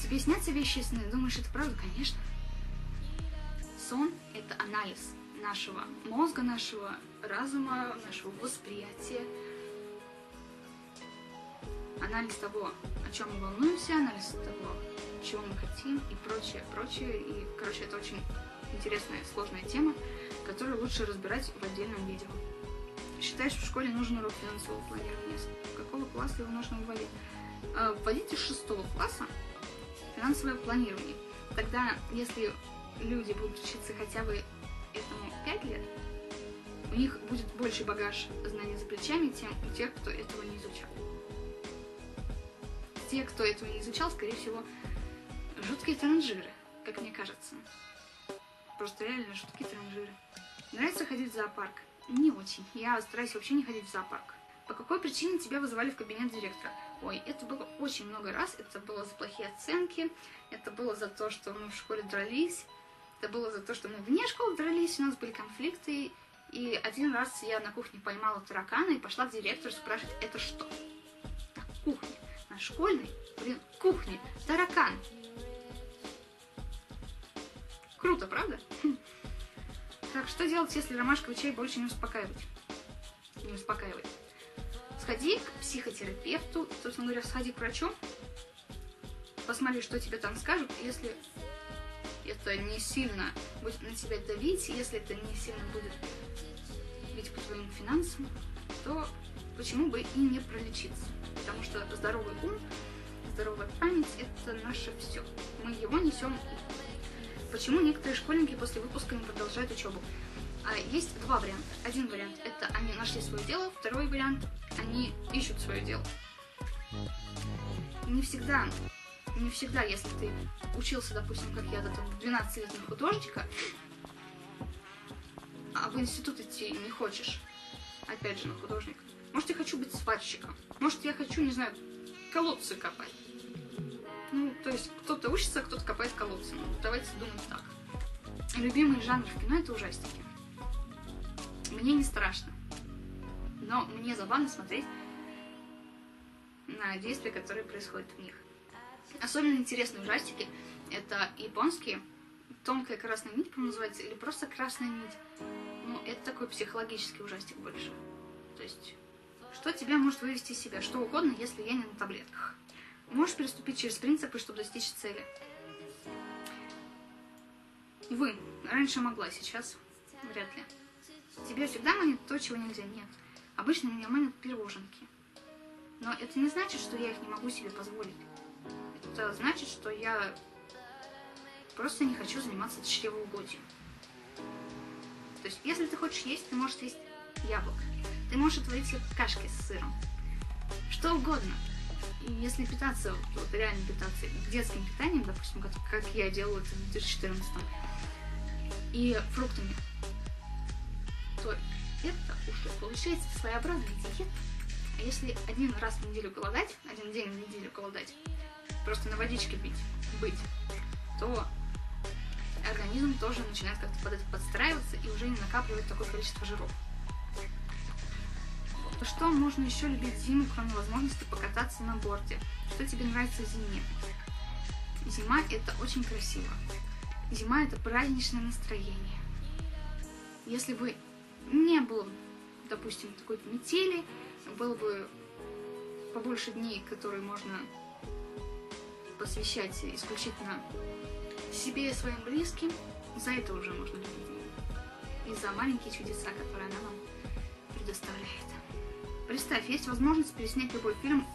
Тебе снятся вещи сны? Думаешь, это правда? Конечно. Сон – это анализ нашего мозга, нашего разума, нашего восприятия. Анализ того, о чем мы волнуемся, анализ того, чего мы хотим и прочее, прочее. И, короче, это очень интересная, сложная тема, которую лучше разбирать в отдельном видео. Считаешь, в школе нужен урок финансового планирования? Какого класса его нужно вводить? А, вводите с шестого класса финансовое планирование. Тогда, если люди будут учиться хотя бы этому 5 лет, у них будет больше багаж знаний за плечами, чем у тех, кто этого не изучал. Те, кто этого не изучал, скорее всего, Жуткие транжиры, как мне кажется. Просто реально жуткие транжиры. Нравится ходить в зоопарк? Не очень. Я стараюсь вообще не ходить в зоопарк. По какой причине тебя вызывали в кабинет директора? Ой, это было очень много раз. Это было за плохие оценки. Это было за то, что мы в школе дрались. Это было за то, что мы вне школы дрались. У нас были конфликты. И один раз я на кухне поймала таракана и пошла к директору спрашивать, это что? На кухне. На школьной, блин, кухне. Таракан. Круто, правда? Так, что делать, если ромашковый чай больше не успокаивает? Не успокаивает. Сходи к психотерапевту, собственно говоря, сходи к врачу, посмотри, что тебе там скажут, если это не сильно будет на тебя давить, если это не сильно будет бить по твоим финансам, то почему бы и не пролечиться? Потому что здоровый ум, здоровая память – это наше все. Мы его несем Почему некоторые школьники после выпуска не продолжают учебу? А есть два варианта. Один вариант – это они нашли свое дело, второй вариант – они ищут свое дело. Не всегда, не всегда, если ты учился, допустим, как я, там, 12-летнего художника, а в институт идти не хочешь, опять же, на художника. Может, я хочу быть сварщиком, может, я хочу, не знаю, колодцы копать. Ну, то есть кто-то учится, кто-то копает колодцы. Ну, давайте думать так. Любимый жанр в кино это ужастики. Мне не страшно. Но мне забавно смотреть на действия, которые происходят в них. Особенно интересные ужастики это японские. Тонкая красная нить, по называется, или просто красная нить. Ну, это такой психологический ужастик больше. То есть, что тебя может вывести из себя? Что угодно, если я не на таблетках. Можешь переступить через принципы, чтобы достичь цели. Вы. Раньше могла, сейчас вряд ли. Тебя всегда манит то, чего нельзя. Нет. Обычно меня манят пироженки. Но это не значит, что я их не могу себе позволить. Это значит, что я просто не хочу заниматься чревоугодием. То есть, если ты хочешь есть, ты можешь есть яблоко. Ты можешь отварить себе кашки с сыром. Что угодно. И если питаться, вот реально питаться детским питанием, допустим, как, как я делала это в 2014 и фруктами, то это уже получается своеобразная диета. А если один раз в неделю голодать, один день в неделю голодать, просто на водичке пить, быть, то организм тоже начинает как-то под это подстраиваться и уже не накапливать такое количество жиров. То что можно еще любить зиму, кроме возможности покататься на борде? Что тебе нравится в зиме? Зима это очень красиво. Зима это праздничное настроение. Если бы не было, допустим, такой метели, было бы побольше дней, которые можно посвящать исключительно себе и своим близким, за это уже можно любить И за маленькие чудеса, которые она вам предоставляет. Представь, есть возможность переснять любой фильм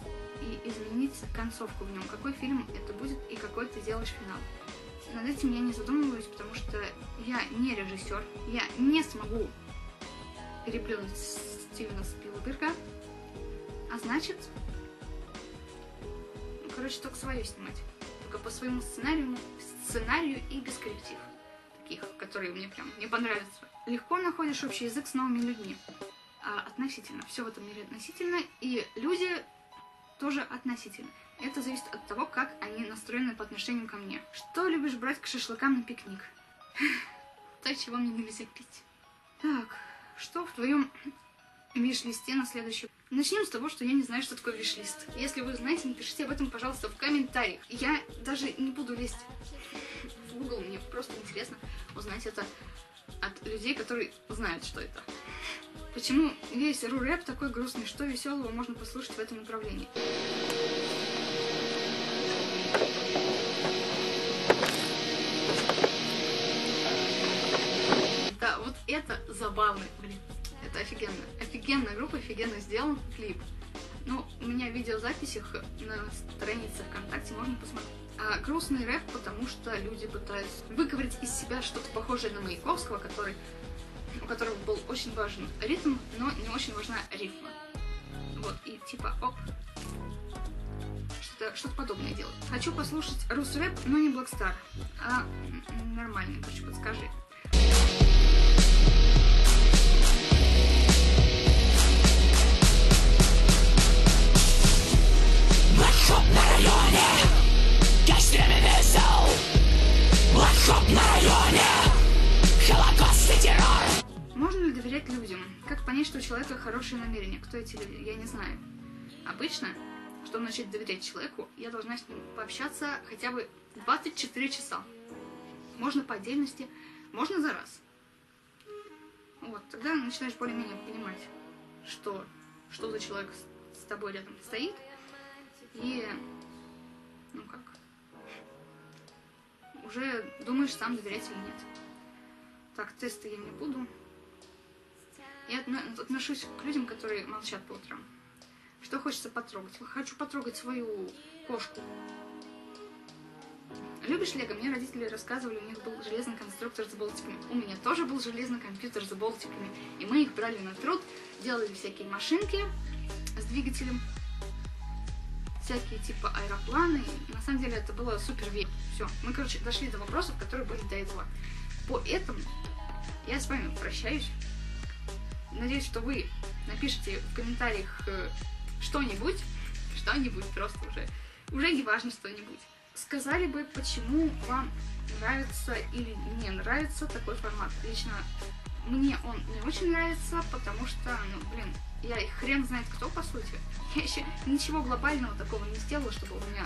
и изменить концовку в нем. Какой фильм это будет и какой ты делаешь финал. Над этим я не задумываюсь, потому что я не режиссер, я не смогу переплюнуть Стивена Спилберга, а значит, ну, короче, только свое снимать. Только по своему сценарию, сценарию и без корректив. Таких, которые мне прям не понравятся. Легко находишь общий язык с новыми людьми. А, относительно. Все в этом мире относительно. И люди тоже относительно. Это зависит от того, как они настроены по отношению ко мне. Что любишь брать к шашлыкам на пикник? То, чего мне нельзя пить. Так, что в твоем виш-листе на следующий... Начнем с того, что я не знаю, что такое виш-лист. Если вы знаете, напишите об этом, пожалуйста, в комментариях. Я даже не буду лезть в Google, мне просто интересно узнать это от людей, которые знают, что это. Почему весь ру-рэп такой грустный? Что веселого можно послушать в этом направлении? Да, вот это забавно, блин. Это офигенно. Офигенная группа, офигенно сделан клип. Ну, у меня в видеозаписях на странице ВКонтакте можно посмотреть. А грустный рэп, потому что люди пытаются выковырять из себя что-то похожее на Маяковского, который у которого был очень важен ритм, но не очень важна рифма. Вот, и типа, оп, что-то что подобное делать. Хочу послушать рус рэп, но не Blackstar, а нормальный, короче, подскажи. Блэкшоп на районе, на районе, Холокост и террор. Можно ли доверять людям? Как понять, что у человека хорошие намерения? Кто эти люди? Я не знаю. Обычно, чтобы начать доверять человеку, я должна с ним пообщаться хотя бы 24 часа. Можно по отдельности, можно за раз. Вот, тогда начинаешь более-менее понимать, что, что за человек с тобой рядом стоит. И, ну как, уже думаешь, сам доверять или нет. Так, тесты я не буду. Я отношусь к людям, которые молчат по утрам. Что хочется потрогать? Хочу потрогать свою кошку. Любишь Лего? Мне родители рассказывали, у них был железный конструктор с болтиками. У меня тоже был железный компьютер с болтиками. И мы их брали на труд, делали всякие машинки с двигателем, всякие типа аэропланы. На самом деле это было супер весело. Все, мы, короче, дошли до вопросов, которые были до этого. Поэтому я с вами прощаюсь. Надеюсь, что вы напишите в комментариях э, что-нибудь, что-нибудь просто уже, уже не важно что-нибудь. Сказали бы, почему вам нравится или не нравится такой формат. Лично мне он не очень нравится, потому что, ну, блин, я хрен знает кто, по сути. Я еще ничего глобального такого не сделала, чтобы у меня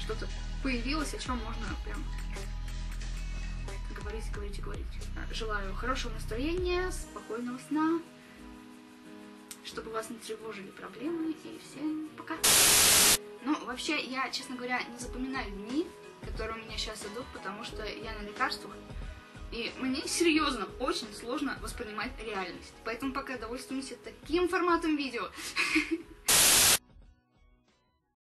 что-то появилось, о чем можно прям говорить, говорить и говорить. Желаю хорошего настроения, спокойного сна, чтобы вас не тревожили проблемы, и всем пока. Ну, вообще, я, честно говоря, не запоминаю дни, которые у меня сейчас идут, потому что я на лекарствах, и мне серьезно очень сложно воспринимать реальность. Поэтому пока довольствуемся таким форматом видео.